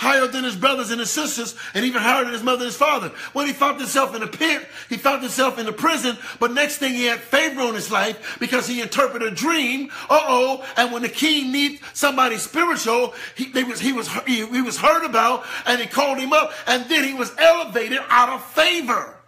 higher than his brothers and his sisters, and even higher than his mother and his father. When he found himself in a pit, he found himself in a prison, but next thing he had favor on his life because he interpreted a dream. Uh-oh. And when the king needs somebody spiritual, he, was, he, was, he, he was heard about, and he called him up, and then he was elevated out of favor.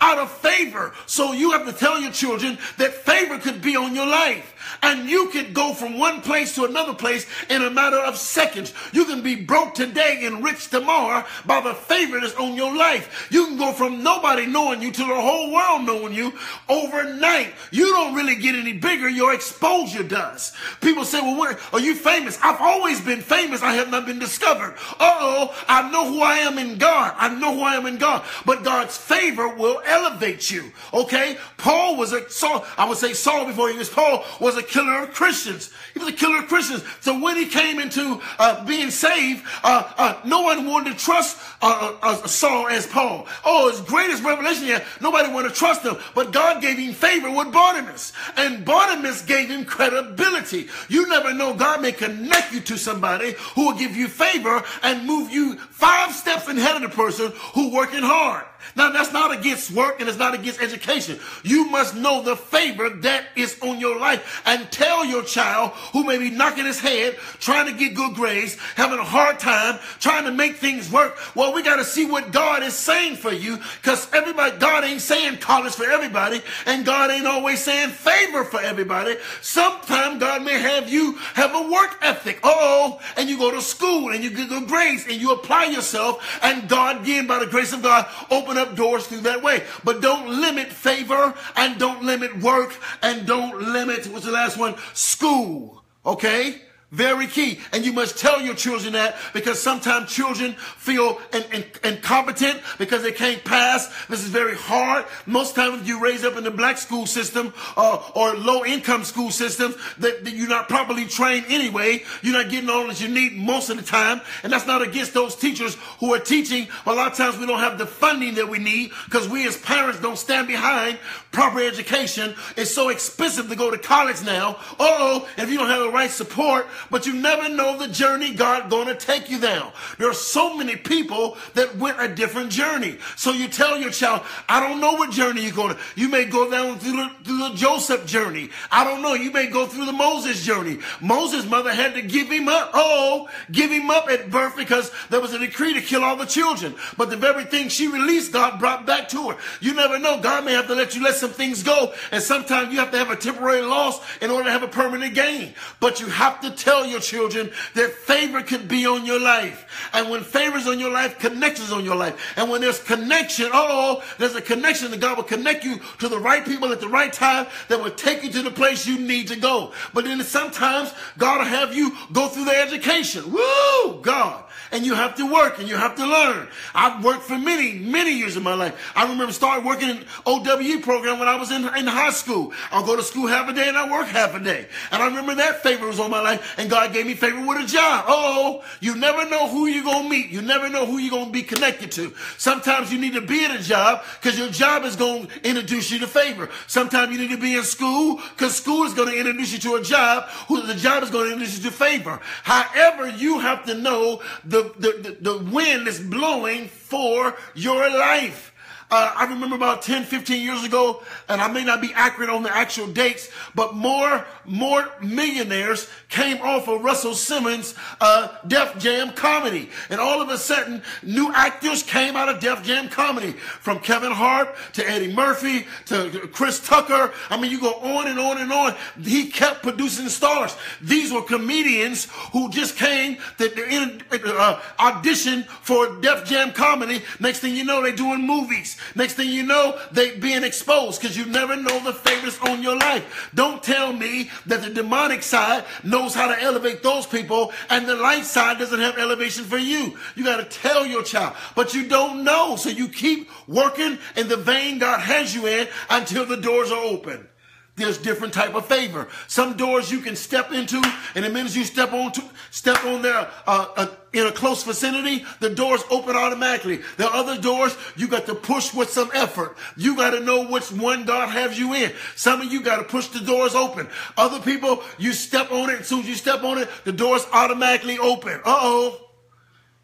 Out of favor. So you have to tell your children that favor could be on your life. And you can go from one place to another place in a matter of seconds. You can be broke today and rich tomorrow by the favor that's on your life. You can go from nobody knowing you to the whole world knowing you overnight. You don't really get any bigger. Your exposure does. People say, well, where are you famous? I've always been famous. I have not been discovered. Uh-oh. I know who I am in God. I know who I am in God. But God's favor will elevate you. Okay? Paul was a Saul. I would say Saul before he was Paul was a killer of Christians. He was a killer of Christians. So when he came into uh, being saved, uh, uh, no one wanted to trust uh, uh, uh, Saul as Paul. Oh, his greatest revelation yet. Nobody wanted to trust him. But God gave him favor with Barnabas. And Barnabas gave him credibility. You never know. God may connect you to somebody who will give you favor and move you five steps ahead of the person who working hard. Now, that's not against work and it's not against education. You must know the favor that is on your life and tell your child who may be knocking his head, trying to get good grades, having a hard time, trying to make things work. Well, we got to see what God is saying for you because everybody, God ain't saying college for everybody and God ain't always saying favor for everybody. Sometimes God may have you have a work ethic. oh, and you go to school and you get good grades and you apply yourself and God, again, by the grace of God, open up doors through that way. But don't limit favor and don't limit work and don't limit, what's the last one? School. Okay? Very key. And you must tell your children that because sometimes children feel in, in, incompetent because they can't pass. This is very hard. Most times you raise up in the black school system uh, or low income school systems that, that, you're not properly trained anyway. You're not getting all that you need most of the time. And that's not against those teachers who are teaching. A lot of times we don't have the funding that we need because we as parents don't stand behind proper education. It's so expensive to go to college now. oh, if you don't have the right support, but you never know the journey God gonna take you down. There are so many people that went a different journey. So you tell your child, I don't know what journey you're going to. You may go down through the, through the Joseph journey. I don't know. You may go through the Moses journey. Moses' mother had to give him up. Oh, give him up at birth because there was a decree to kill all the children. But the very thing she released, God brought back to her. You never know. God may have to let you let some things go. And sometimes you have to have a temporary loss in order to have a permanent gain. But you have to tell your children that favor could be on your life. And when favor's on your life, connections on your life. And when there's connection, oh, oh, oh, there's a connection that God will connect you to the right people at the right time that will take you to the place you need to go. But then sometimes God will have you go through the education. Woo, God and you have to work and you have to learn. I've worked for many, many years of my life. I remember starting working in OWE program when I was in, in high school. I'll go to school half a day and I work half a day. And I remember that favor was on my life and God gave me favor with a job. Oh, you never know who you're going to meet. You never know who you're going to be connected to. Sometimes you need to be at a job because your job is going to introduce you to favor. Sometimes you need to be in school because school is going to introduce you to a job who the job is going to introduce you to favor. However, you have to know the the, the, the, wind is blowing for your life. Uh, I remember about 10, 15 years ago, and I may not be accurate on the actual dates, but more, more millionaires came off of Russell Simmons' uh, Def Jam comedy. And all of a sudden, new actors came out of Def Jam comedy, from Kevin Hart to Eddie Murphy to Chris Tucker. I mean, you go on and on and on. He kept producing stars. These were comedians who just came to uh, audition for Def Jam comedy. Next thing you know, they're doing movies. Next thing you know, they being exposed because you never know the favors on your life. Don't tell me that the demonic side knows how to elevate those people and the light side doesn't have elevation for you. You got to tell your child, but you don't know. So you keep working in the vein God has you in until the doors are open. There's different type of favor. Some doors you can step into, and the minute you step on to, step on there uh, uh, in a close vicinity, the doors open automatically. Are other doors you got to push with some effort. You got to know which one God has you in. Some of you got to push the doors open. Other people, you step on it. As soon as you step on it, the doors automatically open. Uh oh.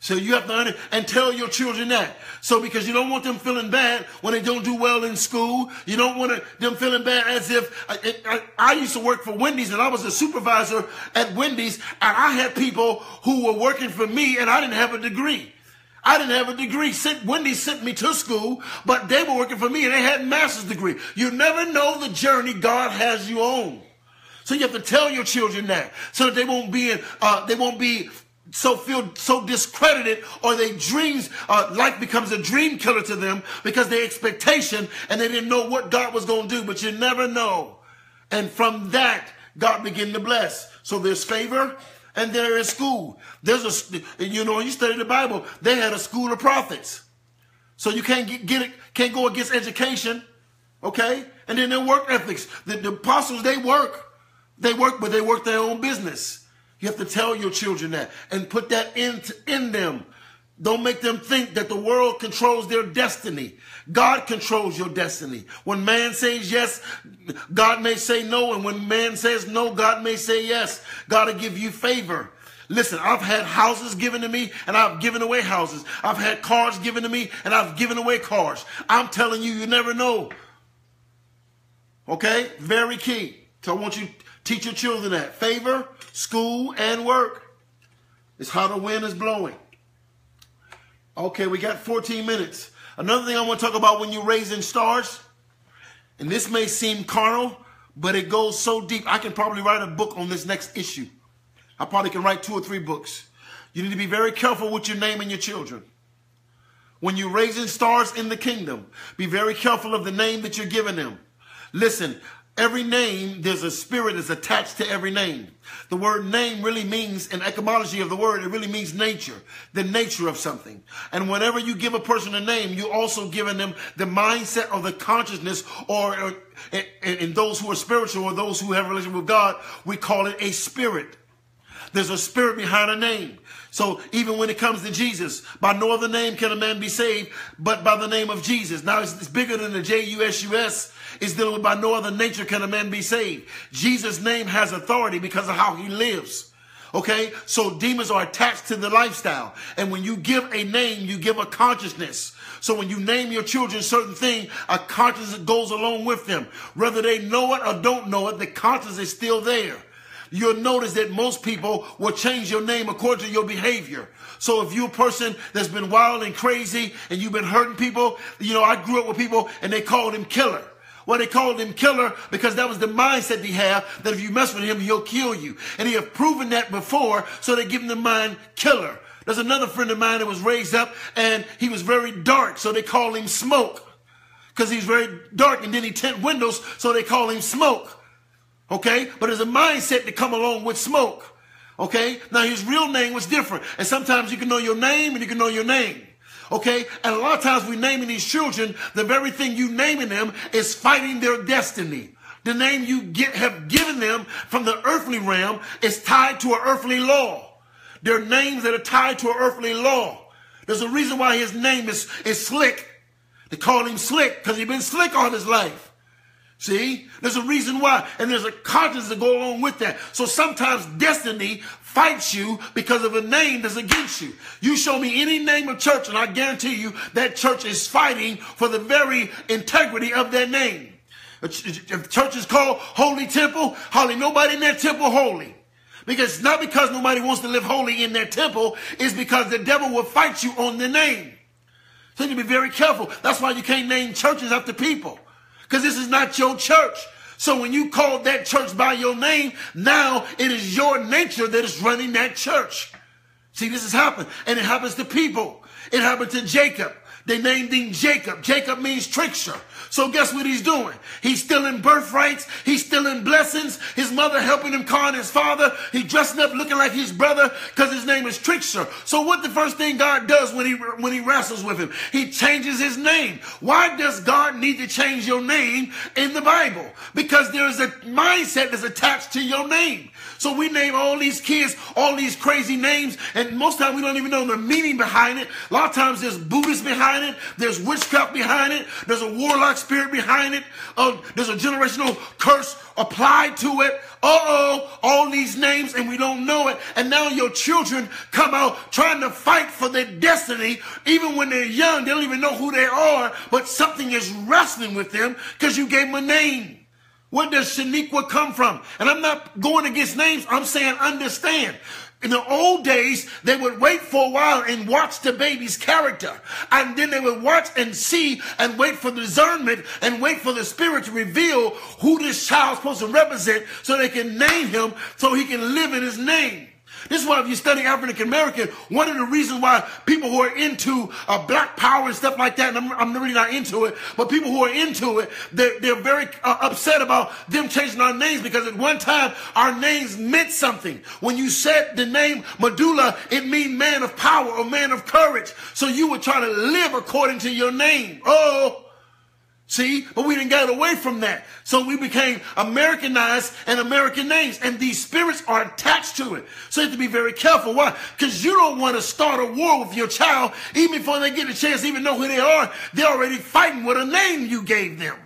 So you have to and tell your children that. So because you don't want them feeling bad when they don't do well in school. You don't want them feeling bad as if I, I, I, used to work for Wendy's and I was a supervisor at Wendy's and I had people who were working for me and I didn't have a degree. I didn't have a degree. Wendy sent me to school, but they were working for me and they had a master's degree. You never know the journey God has you on. So you have to tell your children that so that they won't be in, uh, they won't be so feel so discredited or their dreams uh, life becomes a dream killer to them because their expectation and they didn't know what god was going to do but you never know. And from that god began to bless. So there's favor and there is school. There's a you know you study the bible they had a school of prophets. So you can't get, get it can't go against education okay? And then their work ethics. The, the apostles they work. They work but they work their own business you have to tell your children that and put that in, in them. Don't make them think that the world controls their destiny. God controls your destiny. When man says yes, God may say no. And when man says no, God may say yes. God will give you favor. Listen, I've had houses given to me and I've given away houses. I've had cars given to me and I've given away cars. I'm telling you, you never know. Okay? Very key. So I want you Teach your children that. Favor, school, and work. It's how the wind is blowing. Okay, we got 14 minutes. Another thing I want to talk about when you're raising stars, and this may seem carnal, but it goes so deep. I can probably write a book on this next issue. I probably can write two or three books. You need to be very careful with your name and your children. When you're raising stars in the kingdom, be very careful of the name that you're giving them. Listen, Every name, there's a spirit that's attached to every name. The word name really means, in etymology of the word, it really means nature, the nature of something. And whenever you give a person a name, you're also giving them the mindset or the consciousness, or, or in those who are spiritual or those who have a relationship with God, we call it a spirit. There's a spirit behind a name. So even when it comes to Jesus, by no other name can a man be saved but by the name of Jesus. Now it's, it's bigger than the J-U-S-U-S. It's dealing that by no other nature can a man be saved. Jesus' name has authority because of how he lives. Okay, so demons are attached to the lifestyle. And when you give a name, you give a consciousness. So when you name your children certain thing, a consciousness goes along with them. Whether they know it or don't know it, the consciousness is still there you'll notice that most people will change your name according to your behavior. So if you're a person that's been wild and crazy and you've been hurting people, you know, I grew up with people and they called him killer. Well, they called him killer because that was the mindset he had that if you mess with him, he'll kill you. And he have proven that before, so they give him the mind killer. There's another friend of mine that was raised up and he was very dark, so they call him smoke. Because he's very dark and then he tint windows, so they call him smoke. Okay? But there's a mindset to come along with smoke. Okay? Now his real name was different. And sometimes you can know your name and you can know your name. Okay? And a lot of times we naming these children, the very thing you naming them is fighting their destiny. The name you get, have given them from the earthly realm is tied to an earthly law. They're names that are tied to an earthly law. There's a reason why his name is, is Slick. They call him Slick because he's been slick all his life. See, there's a reason why, and there's a conscience to go along with that. So sometimes destiny fights you because of a name that's against you. You show me any name of church, and I guarantee you that church is fighting for the very integrity of that name. If church is called Holy Temple, holy, nobody in that temple holy. Because not because nobody wants to live holy in their temple, it's because the devil will fight you on the name. So you be very careful. That's why you can't name churches after people because this is not your church. So when you call that church by your name, now it is your nature that is running that church. See, this has happened, and it happens to people. It happened to Jacob. They named him Jacob. Jacob means trickster. So guess what he's doing? He's stealing birthrights. He's stealing blessings. His mother helping him con his father. He dressing up looking like his brother because his name is trickster. So what the first thing God does when he when he wrestles with him? He changes his name. Why does God need to change your name in the Bible? Because there is a mindset that's attached to your name. So we name all these kids all these crazy names, and most times we don't even know the meaning behind it. A lot of times there's Buddhist behind it, there's witchcraft behind it, there's a warlock spirit behind it, uh, there's a generational curse applied to it. Uh-oh, all these names and we don't know it. And now your children come out trying to fight for their destiny. Even when they're young, they don't even know who they are, but something is wrestling with them because you gave them a name. Where does Shaniqua come from? And I'm not going against names. I'm saying understand. in the old days, they would wait for a while and watch the baby's character. And then they would watch and see and wait for discernment and wait for the spirit to reveal who this child's supposed to represent so they can name him so he can live in his name. This is why if you study African American, one of the reasons why people who are into uh, black power and stuff like that, and I'm, I'm, really not into it, but people who are into it, they're, they're very uh, upset about them changing our names because at one time our names meant something. When you said the name Medulla, it means man of power or man of courage. So you would try to live according to your name. Oh, See, but we didn't get away from that. So we became Americanized and American names, and these spirits are attached to it. So you have to be very careful. Why? Because you don't want to start a war with your child, even before they get a chance to even know who they are. They're already fighting with a name you gave them.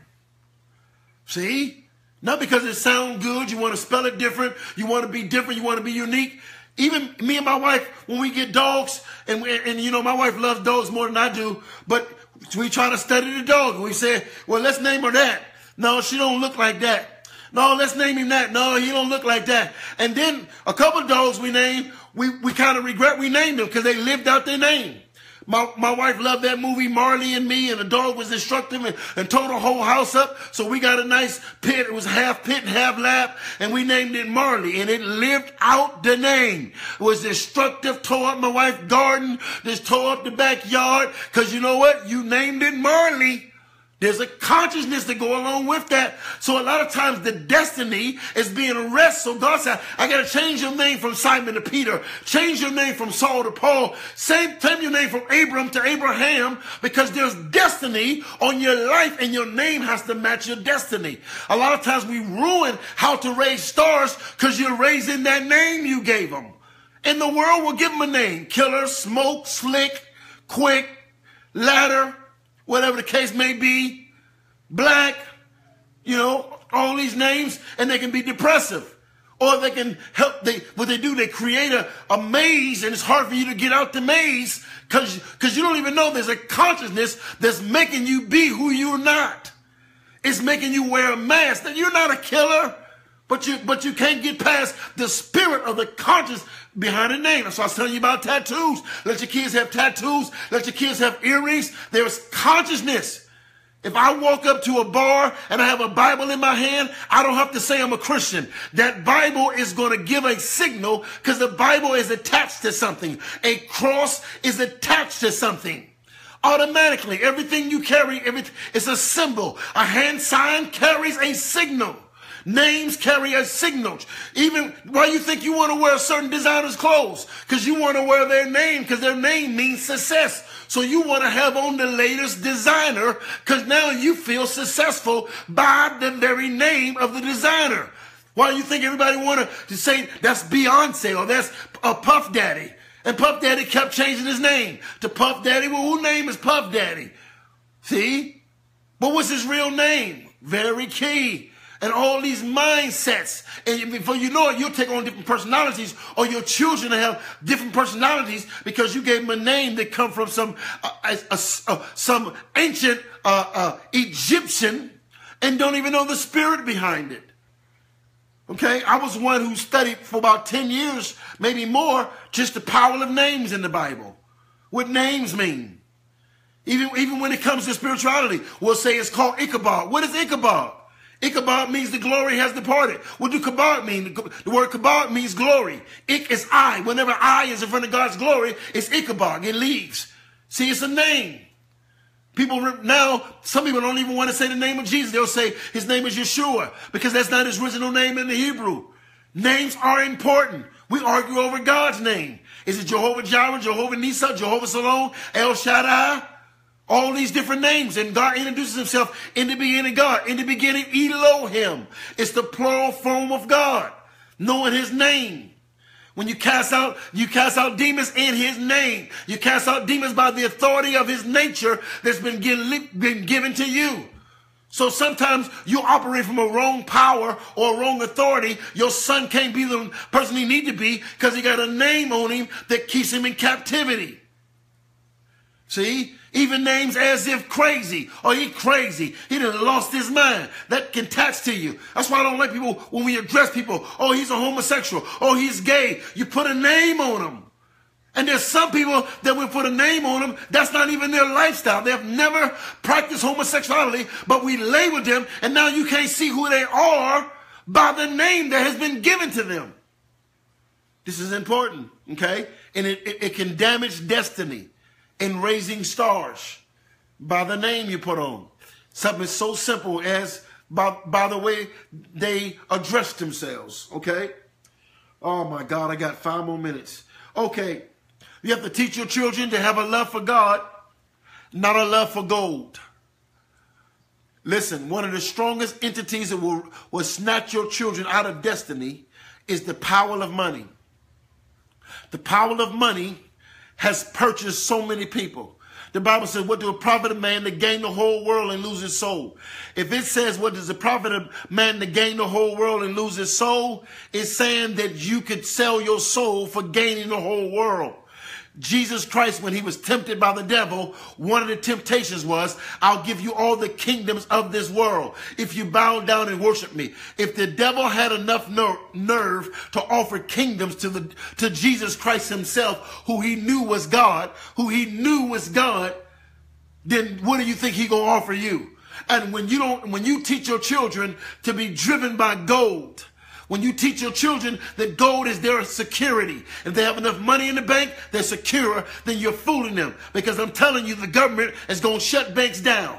See? Not because it sounds good, you want to spell it different, you want to be different, you want to be unique. Even me and my wife, when we get dogs, and, and you know, my wife loves dogs more than I do, but we try to study the dog. We say, well, let's name her that. No, she don't look like that. No, let's name him that. No, he don't look like that. And then a couple dogs we named, we, we kind of regret we named them because they lived out their name. My, my wife loved that movie, Marley and Me, and the dog was destructive and, and tore the whole house up. So we got a nice pit. It was half pit and half lap, and we named it Marley, and it lived out the name. It was destructive, tore up my wife's garden, just tore up the backyard, because you know what? You named it Marley. There's a consciousness to go along with that. So a lot of times the destiny is being arrested. So God said, I got to change your name from Simon to Peter. Change your name from Saul to Paul. Same, change your name from Abram to Abraham because there's destiny on your life and your name has to match your destiny. A lot of times we ruin how to raise stars because you're raising that name you gave them. And the world will give them a name. Killer, smoke, slick, quick, ladder, whatever the case may be, black, you know, all these names, and they can be depressive. Or they can help, they, what they do, they create a, a maze and it's hard for you to get out the maze because because you don't even know there's a consciousness that's making you be who you're not. It's making you wear a mask that you're not a killer, but you but you can't get past the spirit of the conscious behind a name. That's why I was telling you about tattoos. Let your kids have tattoos. Let your kids have earrings. There is consciousness. If I walk up to a bar and I have a Bible in my hand, I don't have to say I'm a Christian. That Bible is going to give a signal because the Bible is attached to something. A cross is attached to something. Automatically, everything you carry, everything, it's a symbol. A hand sign carries a signal. Names carry a signal. Even why you think you want to wear certain designer's clothes? Because you want to wear their name, because their name means success. So you want to have on the latest designer, because now you feel successful by the very name of the designer. Why you think everybody want to say that's Beyonce or that's a Puff Daddy? And Puff Daddy kept changing his name to Puff Daddy. Well, whose name is Puff Daddy? See? But what's his real name? Very key and all these mindsets. And before you know it, you'll take on different personalities, or your children have different personalities because you gave them a name that come from some uh, uh, uh, some ancient Egyptian and don't even know the spirit behind it. Okay, I was one who studied for about 10 years, maybe more, just the power of names in the Bible. What names mean. Even, even when it comes to spirituality, we'll say it's called Ichabod. What is Ichabod? Ichabod means the glory has departed. What do kabod mean? The word kabod means glory. Ik is I. Whenever I is in front of God's glory, it's Ichabod. It leaves. See, it's a name. People now, some people don't even want to say the name of Jesus. They'll say his name is Yeshua because that's not his original name in the Hebrew. Names are important. We argue over God's name. Is it Jehovah Jireh, Jehovah Nissi, Jehovah Salon, El Shaddai? All these different names. And God introduces himself in the beginning, God. In the beginning, Elohim. It's the plural form of God, knowing his name. When you cast out, you cast out demons in his name. You cast out demons by the authority of his nature that's been, been given to you. So sometimes you operate from a wrong power or a wrong authority. Your son can't be the person he need to be because he got a name on him that keeps him in captivity. See? Even names as if crazy or he crazy. He done lost his mind. That can attach to you. That's why I don't like people when we address people. Oh, he's a homosexual. Oh, he's gay. You put a name on him. And there's some people that we put a name on them. That's not even their lifestyle. They've never practiced homosexuality, but we label them and now you can't see who they are by the name that has been given to them. This is important, okay? And it, it, it can damage destiny in raising stars by the name you put on. Something so simple as by, by the way they address themselves, okay? Oh my God, I got five more minutes. Okay, you have to teach your children to have a love for God, not a love for gold. Listen, one of the strongest entities that will, will snatch your children out of destiny is the power of money. The power of money has purchased so many people. The Bible says, what do a profit a man to gain the whole world and lose his soul? If it says, what does a profit a man to gain the whole world and lose his soul? It's saying that you could sell your soul for gaining the whole world. Jesus Christ, when he was tempted by the devil, one of the temptations was, I'll give you all the kingdoms of this world if you bow down and worship me. If the devil had enough ner- nerve to offer kingdoms to the, to Jesus Christ himself, who he knew was God, who he knew was God, then what do you think he gonna offer you? And when you don't, when you teach your children to be driven by gold, when you teach your children that gold is their security, if they have enough money in the bank, they're secure, then you're fooling them. Because I'm telling you, the government is going to shut banks down.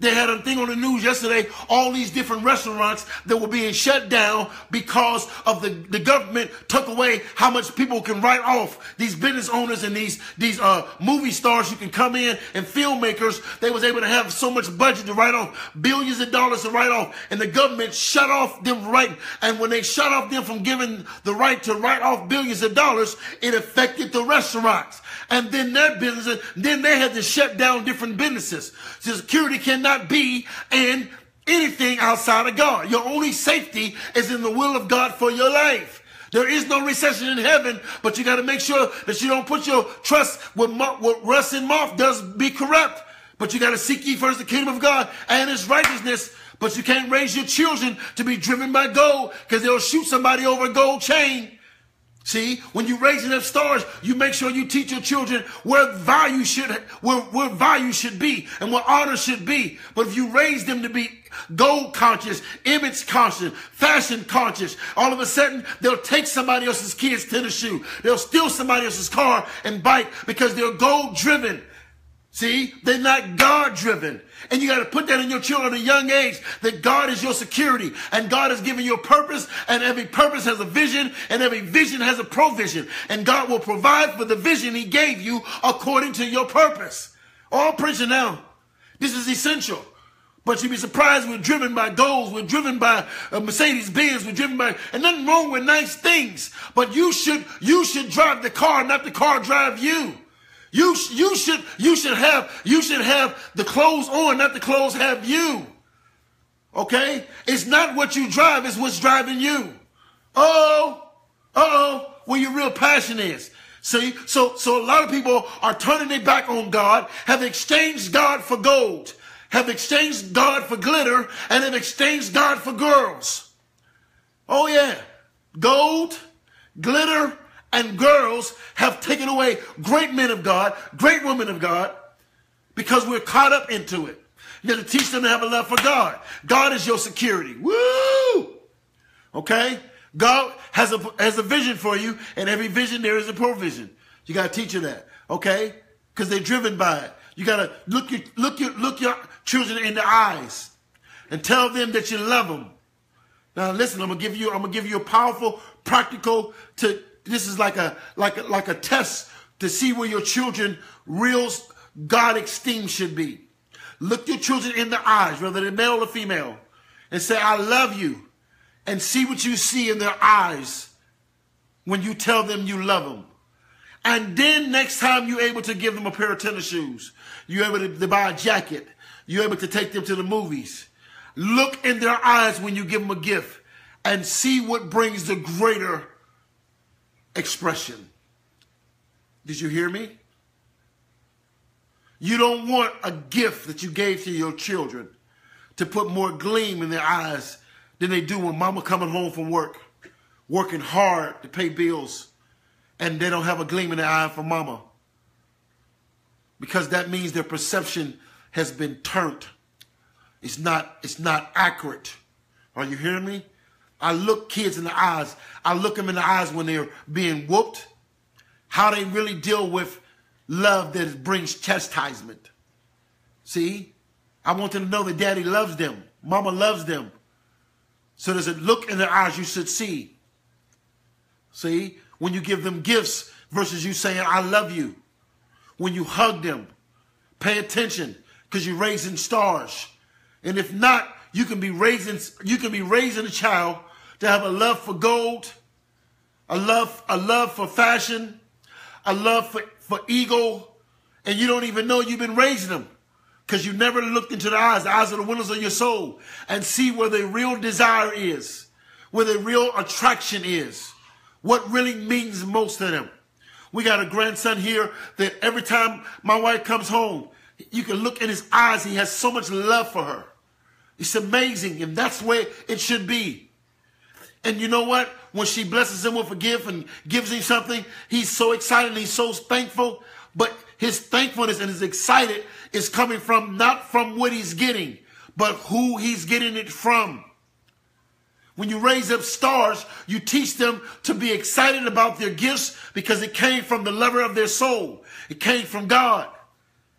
They had a thing on the news yesterday, all these different restaurants that were being shut down because of the, the government took away how much people can write off. These business owners and these, these, uh, movie stars who can come in and filmmakers, they was able to have so much budget to write off, billions of dollars to write off, and the government shut off them right. And when they shut off them from giving the right to write off billions of dollars, it affected the restaurants. And then their business, then they had to shut down different businesses. So security cannot be in anything outside of God. Your only safety is in the will of God for your life. There is no recession in heaven, but you got to make sure that you don't put your trust with what rust and moth does be corrupt. But you got to seek ye first the kingdom of God and his righteousness. But you can't raise your children to be driven by gold because they'll shoot somebody over a gold chain. See, when you're raising up stars, you make sure you teach your children where value should, where, where value should be and what honor should be. But if you raise them to be gold conscious, image conscious, fashion conscious, all of a sudden they'll take somebody else's kid's tennis shoe. They'll steal somebody else's car and bike because they're gold driven. See, they're not God driven. And you got to put that in your children at a young age that God is your security and God has given you a purpose and every purpose has a vision and every vision has a provision and God will provide for the vision he gave you according to your purpose. All preaching now. This is essential. But you'd be surprised we're driven by goals. We're driven by a Mercedes Benz. We're driven by, and nothing wrong with nice things. But you should, you should drive the car, not the car drive you. You, you should, you should have, you should have the clothes on, not the clothes have you. Okay? It's not what you drive, it's what's driving you. Oh, oh, where your real passion is. See, so, so a lot of people are turning their back on God, have exchanged God for gold, have exchanged God for glitter, and have exchanged God for girls. Oh yeah. Gold, glitter, and girls have taken away great men of God, great women of God, because we're caught up into it. You to teach them to have a love for God. God is your security. Woo! Okay? God has a, has a vision for you, and every vision there is a provision. You got to teach them that. Okay? Because they're driven by it. You got to look your, look your, look your children in the eyes and tell them that you love them. Now listen, I'm gonna give you, I'm gonna give you a powerful, practical to this is like a like a, like a test to see where your children real God esteem should be. Look your children in the eyes, whether they're male or female, and say, I love you. And see what you see in their eyes when you tell them you love them. And then next time you're able to give them a pair of tennis shoes, you're able to, to buy a jacket, you're able to take them to the movies. Look in their eyes when you give them a gift and see what brings the greater expression. Did you hear me? You don't want a gift that you gave to your children to put more gleam in their eyes than they do when mama coming home from work, working hard to pay bills, and they don't have a gleam in their eye for mama. Because that means their perception has been turned. It's not, it's not accurate. Are you hearing me? I look kids in the eyes. I look them in the eyes when they're being whooped. How they really deal with love that brings chastisement. See? I want them to know that daddy loves them. Mama loves them. So there's a look in their eyes you should see. See? When you give them gifts versus you saying, I love you. When you hug them, pay attention because you're raising stars. And if not, you can be raising you can be raising a child to have a love for gold, a love a love for fashion, a love for, for ego, and you don't even know you've been raising them because you never looked into the eyes, the eyes of the windows of your soul, and see where the real desire is, where the real attraction is, what really means most to them. We got a grandson here that every time my wife comes home, you can look in his eyes. He has so much love for her. It's amazing, and that's where it should be. And you know what? When she blesses him with a gift and gives him something, he's so excited and he's so thankful. But his thankfulness and his excited is coming from not from what he's getting, but who he's getting it from. When you raise up stars, you teach them to be excited about their gifts because it came from the lover of their soul. It came from God.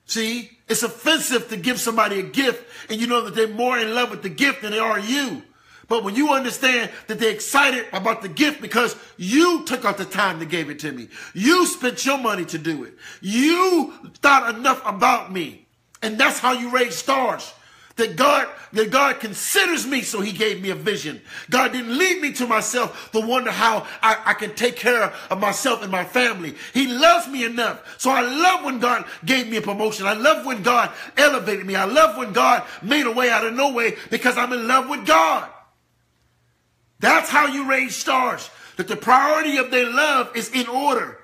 See, it's offensive to give somebody a gift and you know that they're more in love with the gift than they are you. But when you understand that they're excited about the gift because you took out the time to give it to me, you spent your money to do it, you thought enough about me. And that's how you raise stars. That God, that God considers me, so he gave me a vision. God didn't leave me to myself to wonder how I, I can take care of myself and my family. He loves me enough. So I love when God gave me a promotion. I love when God elevated me. I love when God made a way out of no way because I'm in love with God. That's how you raise stars. That the priority of their love is in order.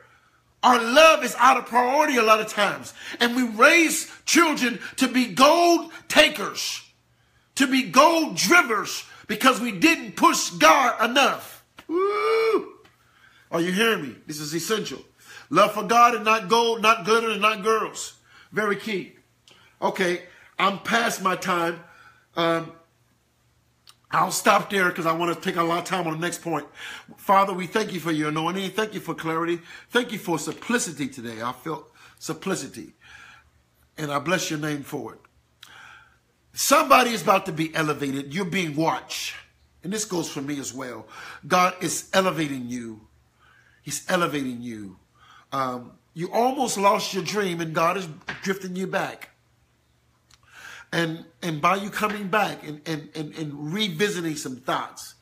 Our love is out of priority a lot of times. And we raise children to be gold takers, to be gold drivers, because we didn't push God enough. Woo! Are you hearing me? This is essential. Love for God and not gold, not glitter, and not girls. Very key. Okay, I'm past my time. Um, I'll stop there because I want to take a lot of time on the next point. Father, we thank you for your anointing. Thank you for clarity. Thank you for simplicity today. I felt simplicity. And I bless your name for it. Somebody is about to be elevated. You're being watched. And this goes for me as well. God is elevating you. He's elevating you. Um, you almost lost your dream and God is drifting you back. And and by you coming back and, and, and, and revisiting some thoughts,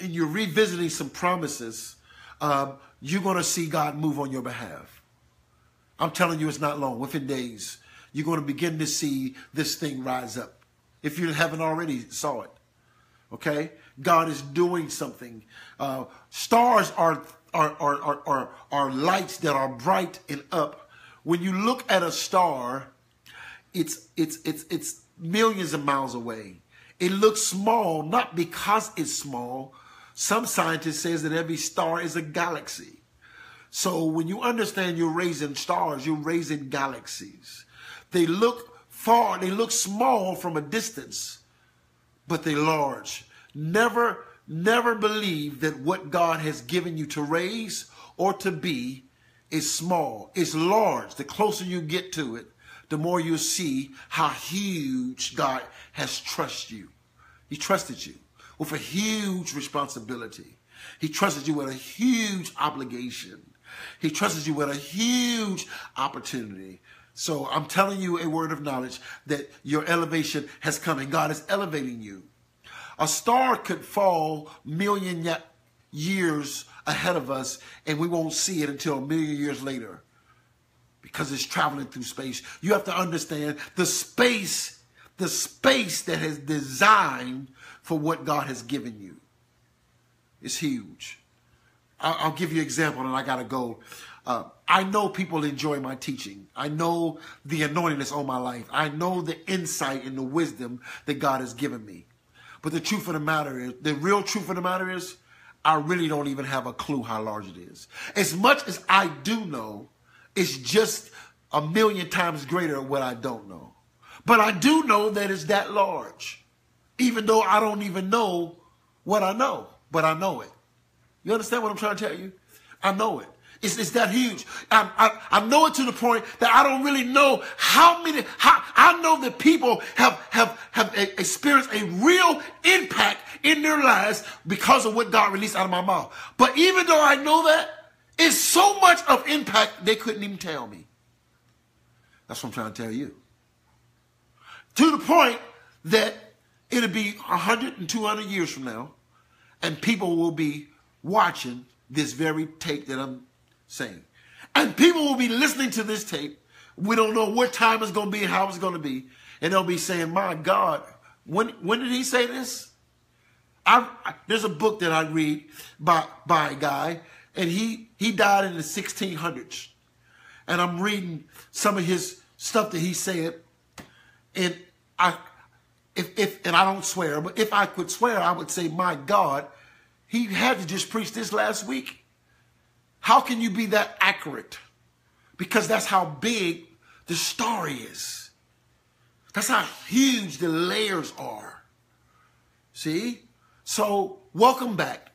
and you're revisiting some promises, um, you're going to see God move on your behalf. I'm telling you, it's not long. Within days, you're going to begin to see this thing rise up. If you haven't already saw it, okay? God is doing something. Uh, stars are, are, are, are, are, are lights that are bright and up. When you look at a star, it's it's it's it's millions of miles away. It looks small not because it's small. Some scientists says that every star is a galaxy. So when you understand you're raising stars, you're raising galaxies. They look far, they look small from a distance, but they're large. Never, never believe that what God has given you to raise or to be is small. It's large. The closer you get to it, the more you'll see how huge God has trusted you. He trusted you with a huge responsibility. He trusted you with a huge obligation. He trusted you with a huge opportunity. So I'm telling you a word of knowledge that your elevation has come and God is elevating you. A star could fall million years ahead of us and we won't see it until a million years later because it's traveling through space. You have to understand the space, the space that is designed for what God has given you. It's huge. I'll, I'll give you an example and I got to go. uh, I know people enjoy my teaching. I know the anointing that's on my life. I know the insight and the wisdom that God has given me. But the truth of the matter is, the real truth of the matter is, I really don't even have a clue how large it is. As much as I do know, it's just a million times greater what I don't know. But I do know that it's that large, even though I don't even know what I know, but I know it. You understand what I'm trying to tell you? I know it. It's, it's that huge. I, I, I, know it to the point that I don't really know how many, how, I know that people have, have, have experienced a real impact in their lives because of what God released out of my mouth. But even though I know that, it's so much of impact they couldn't even tell me. That's what I'm trying to tell you. To the point that it'll be 100 and 200 years from now, and people will be watching this very tape that I'm saying. And people will be listening to this tape. We don't know what time it's going to be how it's going to be. And they'll be saying, my God, when, when did he say this? I, I, there's a book that I read by, by a guy, and he, he died in the 1600s. And I'm reading some of his stuff that he said. And I, if, if, and I don't swear, but if I could swear, I would say, my God, he had to just preach this last week. How can you be that accurate? Because that's how big the story is. That's how huge the layers are. See? So welcome back.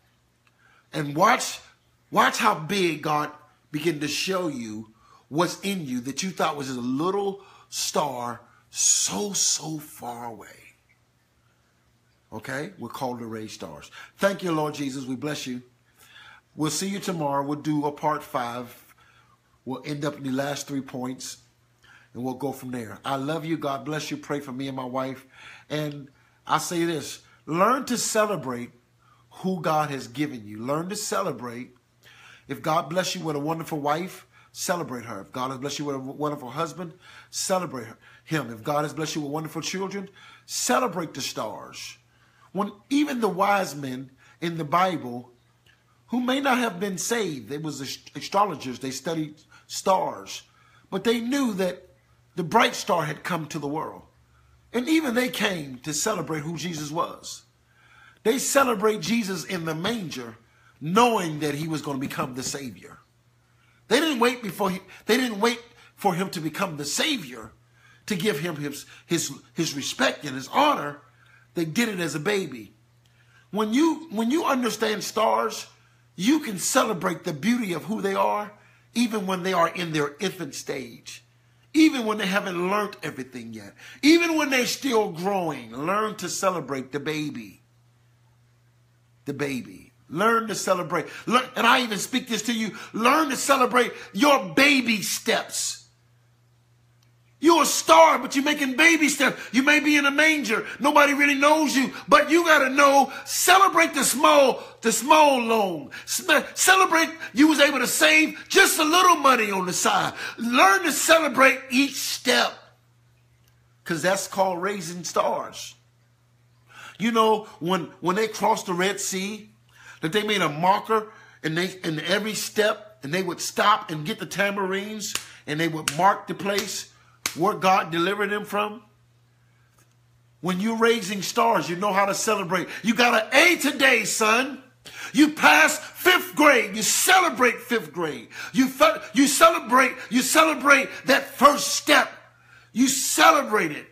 And watch, watch how big God begin to show you what's in you that you thought was a little star so, so far away. Okay? We're called to raise stars. Thank you, Lord Jesus. We bless you. We'll see you tomorrow. We'll do a part five. We'll end up in the last three points and we'll go from there. I love you. God bless you. Pray for me and my wife. And I say this learn to celebrate who God has given you. Learn to celebrate. If God bless you with a wonderful wife, celebrate her. If God has blessed you with a wonderful husband, celebrate him. If God has blessed you with wonderful children, celebrate the stars. When even the wise men in the Bible who may not have been saved. They was astrologers. They studied stars. But they knew that the bright star had come to the world. And even they came to celebrate who Jesus was. They celebrate Jesus in the manger, knowing that he was going to become the Savior. They didn't wait before he, they didn't wait for him to become the Savior to give him his, his, his respect and his honor. They did it as a baby. When you, when you understand stars, you can celebrate the beauty of who they are even when they are in their infant stage. Even when they haven't learned everything yet. Even when they're still growing. Learn to celebrate the baby. The baby. Learn to celebrate. Learn, and I even speak this to you. Learn to celebrate your baby steps. You're a star, but you're making baby steps. You may be in a manger. Nobody really knows you, but you got to know, celebrate the small, the small loan. Celebrate you was able to save just a little money on the side. Learn to celebrate each step because that's called raising stars. You know, when, when they crossed the Red Sea, that they made a marker and they, in every step and they would stop and get the tambourines and they would mark the place where God delivered them from? When you're raising stars, you know how to celebrate. You got an A today, son. You pass fifth grade. You celebrate fifth grade. You, you celebrate, you celebrate that first step. You celebrate it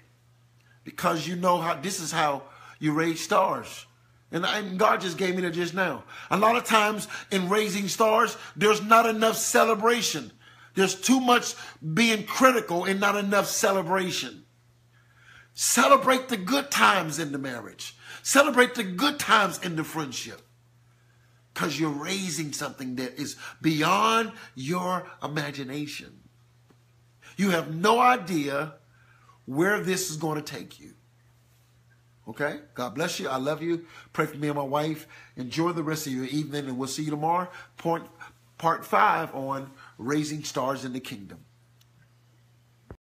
because you know how this is how you raise stars. And, and God just gave me that just now. A lot of times in raising stars, there's not enough celebration. There's too much being critical and not enough celebration. Celebrate the good times in the marriage. Celebrate the good times in the friendship. Because you're raising something that is beyond your imagination. You have no idea where this is going to take you. Okay? God bless you. I love you. Pray for me and my wife. Enjoy the rest of your evening, and we'll see you tomorrow. Point, part five on raising stars in the kingdom.